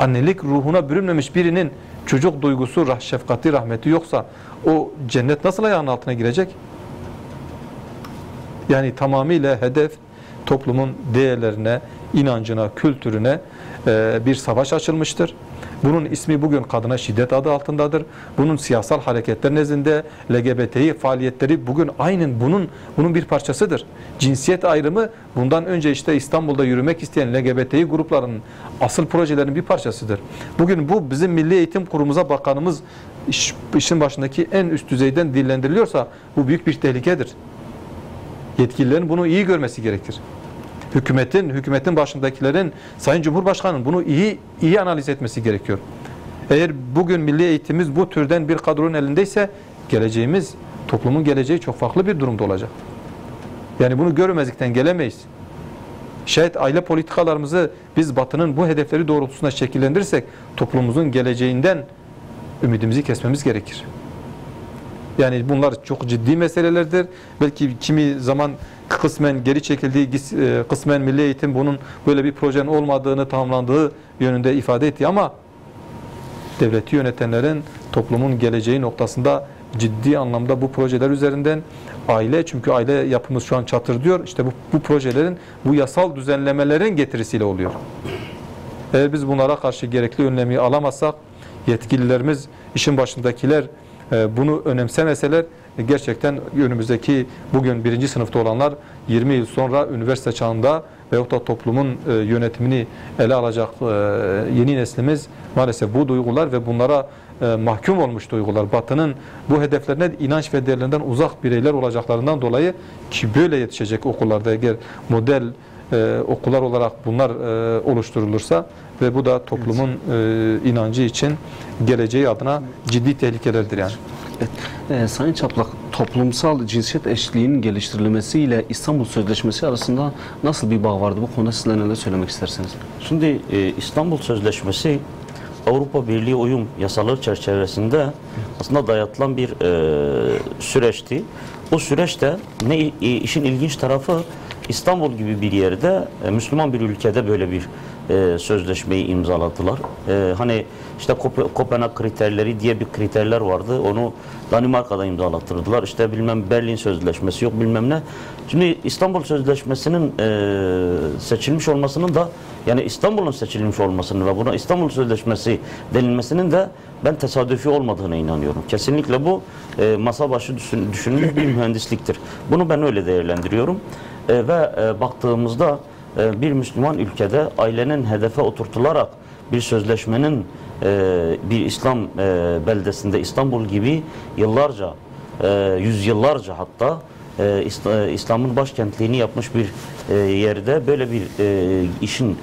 B: Annelik ruhuna bürünmemiş birinin çocuk duygusu, şefkati, rahmeti yoksa o cennet nasıl ayağının altına girecek? Yani tamamıyla hedef toplumun değerlerine, inancına, kültürüne e, bir savaş açılmıştır. Bunun ismi bugün kadına şiddet adı altındadır. Bunun siyasal hareketler nezdinde LGBTİ faaliyetleri bugün aynen bunun bunun bir parçasıdır. Cinsiyet ayrımı bundan önce işte İstanbul'da yürümek isteyen LGBTİ gruplarının asıl projelerinin bir parçasıdır. Bugün bu bizim Milli Eğitim Kurumuza bakanımız iş- işin başındaki en üst düzeyden dillendiriliyorsa bu büyük bir tehlikedir. Yetkililerin bunu iyi görmesi gerekir. Hükümetin, hükümetin başındakilerin, Sayın Cumhurbaşkanı'nın bunu iyi iyi analiz etmesi gerekiyor. Eğer bugün milli eğitimimiz bu türden bir kadronun elindeyse geleceğimiz, toplumun geleceği çok farklı bir durumda olacak. Yani bunu görmezlikten gelemeyiz. Şayet aile politikalarımızı biz batının bu hedefleri doğrultusunda şekillendirirsek toplumumuzun geleceğinden ümidimizi kesmemiz gerekir. Yani bunlar çok ciddi meselelerdir. Belki kimi zaman kısmen geri çekildiği, e, kısmen milli eğitim bunun böyle bir projenin olmadığını tamamlandığı yönünde ifade etti ama devleti yönetenlerin toplumun geleceği noktasında ciddi anlamda bu projeler üzerinden aile çünkü aile yapımız şu an çatır diyor. İşte bu, bu projelerin bu yasal düzenlemelerin getirisiyle oluyor. Eğer biz bunlara karşı gerekli önlemi alamazsak, yetkililerimiz, işin başındakiler bunu önemsemeseler gerçekten önümüzdeki bugün birinci sınıfta olanlar 20 yıl sonra üniversite çağında veyahut da toplumun e, yönetimini ele alacak e, yeni neslimiz maalesef bu duygular ve bunlara e, mahkum olmuş duygular. Batının bu hedeflerine inanç ve değerlerinden uzak bireyler olacaklarından dolayı ki böyle yetişecek okullarda eğer model okullar olarak bunlar oluşturulursa ve bu da toplumun e, inancı için geleceği adına ciddi tehlikelerdir yani.
A: Evet. Ee, Sayın Çaplak, toplumsal cinsiyet eşitliğinin geliştirilmesiyle İstanbul Sözleşmesi arasında nasıl bir bağ vardı? Bu konuda sizler neler söylemek istersiniz?
C: Şimdi e, İstanbul Sözleşmesi Avrupa Birliği uyum yasaları çerçevesinde aslında dayatılan bir e, süreçti. O süreçte ne e, işin ilginç tarafı İstanbul gibi bir yerde e, Müslüman bir ülkede böyle bir e, sözleşmeyi imzaladılar. E, hani işte Kop- Kopenhag kriterleri diye bir kriterler vardı. Onu Danimarka'da imzalattırdılar. İşte bilmem Berlin Sözleşmesi yok bilmem ne. Şimdi İstanbul Sözleşmesi'nin e, seçilmiş olmasının da yani İstanbul'un seçilmiş olmasının ve buna İstanbul Sözleşmesi denilmesinin de ben tesadüfi olmadığına inanıyorum. Kesinlikle bu e, masa başı düşün- düşünülmüş bir mühendisliktir. Bunu ben öyle değerlendiriyorum. E, ve e, baktığımızda e, bir Müslüman ülkede ailenin hedefe oturtularak bir sözleşmenin e, bir İslam e, beldesinde İstanbul gibi yıllarca, e, yüzyıllarca hatta İsla- İslam'ın başkentliğini yapmış bir yerde böyle bir işin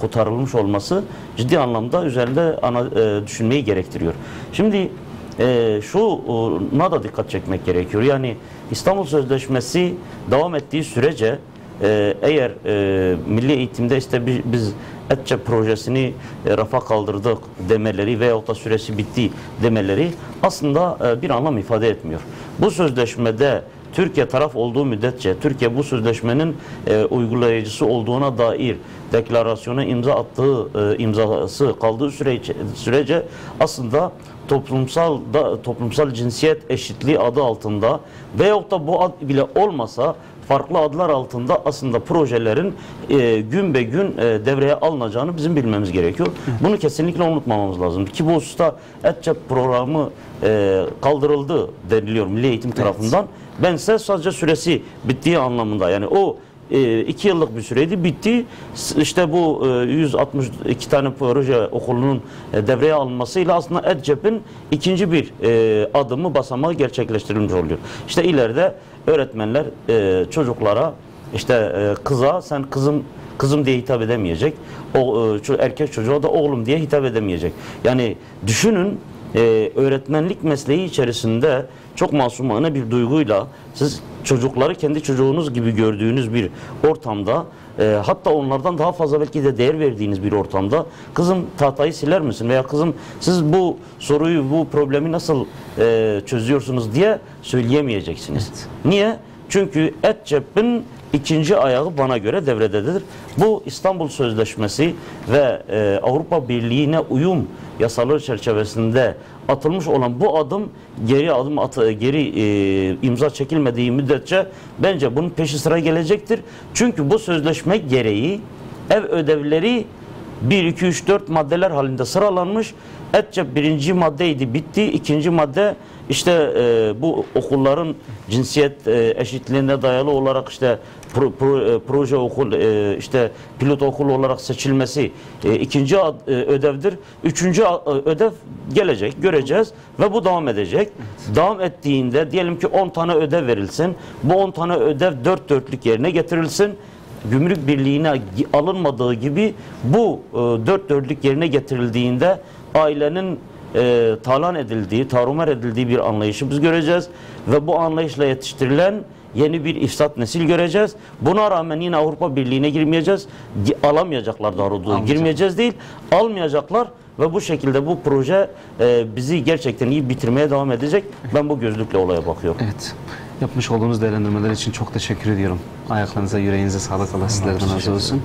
C: kotarılmış olması ciddi anlamda üzerinde ana, düşünmeyi gerektiriyor. Şimdi e, şuna da dikkat çekmek gerekiyor. Yani İstanbul Sözleşmesi devam ettiği sürece e, eğer e, milli eğitimde işte bi- biz ETÇE projesini e, rafa kaldırdık demeleri veyahut da süresi bitti demeleri aslında e, bir anlam ifade etmiyor. Bu sözleşmede Türkiye taraf olduğu müddetçe Türkiye bu sözleşmenin e, uygulayıcısı olduğuna dair deklarasyona imza attığı e, imzası kaldığı sürece, sürece aslında toplumsal da toplumsal cinsiyet eşitliği adı altında veyahut da bu ad bile olmasa farklı adlar altında aslında projelerin e, gün be gün e, devreye alınacağını bizim bilmemiz gerekiyor. Bunu kesinlikle unutmamamız lazım. Ki bu hususta ETCEP programı e, kaldırıldı deniliyor Milli Eğitim tarafından. Bense sadece süresi bittiği anlamında yani o e, yıllık bir süreydi bitti. İşte bu e, 162 tane proje okulunun e, devreye alınmasıyla aslında EDCEP'in ikinci bir e, adımı basamağı gerçekleştirilmiş oluyor. İşte ileride öğretmenler e, çocuklara işte e, kıza sen kızım kızım diye hitap edemeyecek. O e, erkek çocuğa da oğlum diye hitap edemeyecek. Yani düşünün e, öğretmenlik mesleği içerisinde çok masumane bir duyguyla siz çocukları kendi çocuğunuz gibi gördüğünüz bir ortamda e, hatta onlardan daha fazla belki de değer verdiğiniz bir ortamda kızım tahtayı siler misin veya kızım siz bu soruyu bu problemi nasıl e, çözüyorsunuz diye söyleyemeyeceksiniz. Niye? Çünkü ETCEP'in ikinci ayağı bana göre devrededir. Bu İstanbul Sözleşmesi ve e, Avrupa Birliği'ne uyum yasaları çerçevesinde atılmış olan bu adım geri adım at, geri e, imza çekilmediği müddetçe bence bunun peşi sıra gelecektir. Çünkü bu sözleşme gereği ev ödevleri 1, 2, 3, 4 maddeler halinde sıralanmış. Etçe birinci maddeydi bitti. ikinci madde işte e, bu okulların cinsiyet e, eşitliğine dayalı olarak işte pro, pro- e, proje okul e, işte pilot okul olarak seçilmesi e, ikinci ad- e, ödevdir. Üçüncü a- e, ödev gelecek göreceğiz ve bu devam edecek. Devam ettiğinde diyelim ki 10 tane ödev verilsin. Bu 10 tane ödev dört dörtlük yerine getirilsin gümrük birliğine alınmadığı gibi bu e, dört dörtlük yerine getirildiğinde ailenin e, talan edildiği, tarumer edildiği bir anlayışı biz göreceğiz ve bu anlayışla yetiştirilen yeni bir ifsat nesil göreceğiz. Buna rağmen yine Avrupa Birliği'ne girmeyeceğiz. Gi- Alamayacaklar.
A: Almayacak.
C: Girmeyeceğiz değil, almayacaklar ve bu şekilde bu proje e, bizi gerçekten iyi bitirmeye devam edecek. Ben bu gözlükle olaya bakıyorum.
A: Evet. Yapmış olduğunuz değerlendirmeler için çok teşekkür ediyorum. Ayaklarınıza, yüreğinize sağlık. Allah sizlerden razı olsun.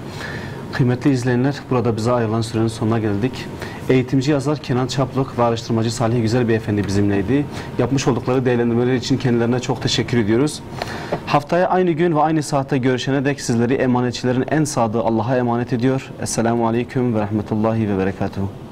A: Kıymetli izleyenler, burada bize ayrılan sürenin sonuna geldik. Eğitimci yazar Kenan Çaplak ve araştırmacı Salih Güzel Beyefendi bizimleydi. Yapmış oldukları değerlendirmeler için kendilerine çok teşekkür ediyoruz. Haftaya aynı gün ve aynı saatte görüşene dek sizleri emanetçilerin en sadığı Allah'a emanet ediyor. Esselamu Aleyküm ve Rahmetullahi ve Berekatuhu.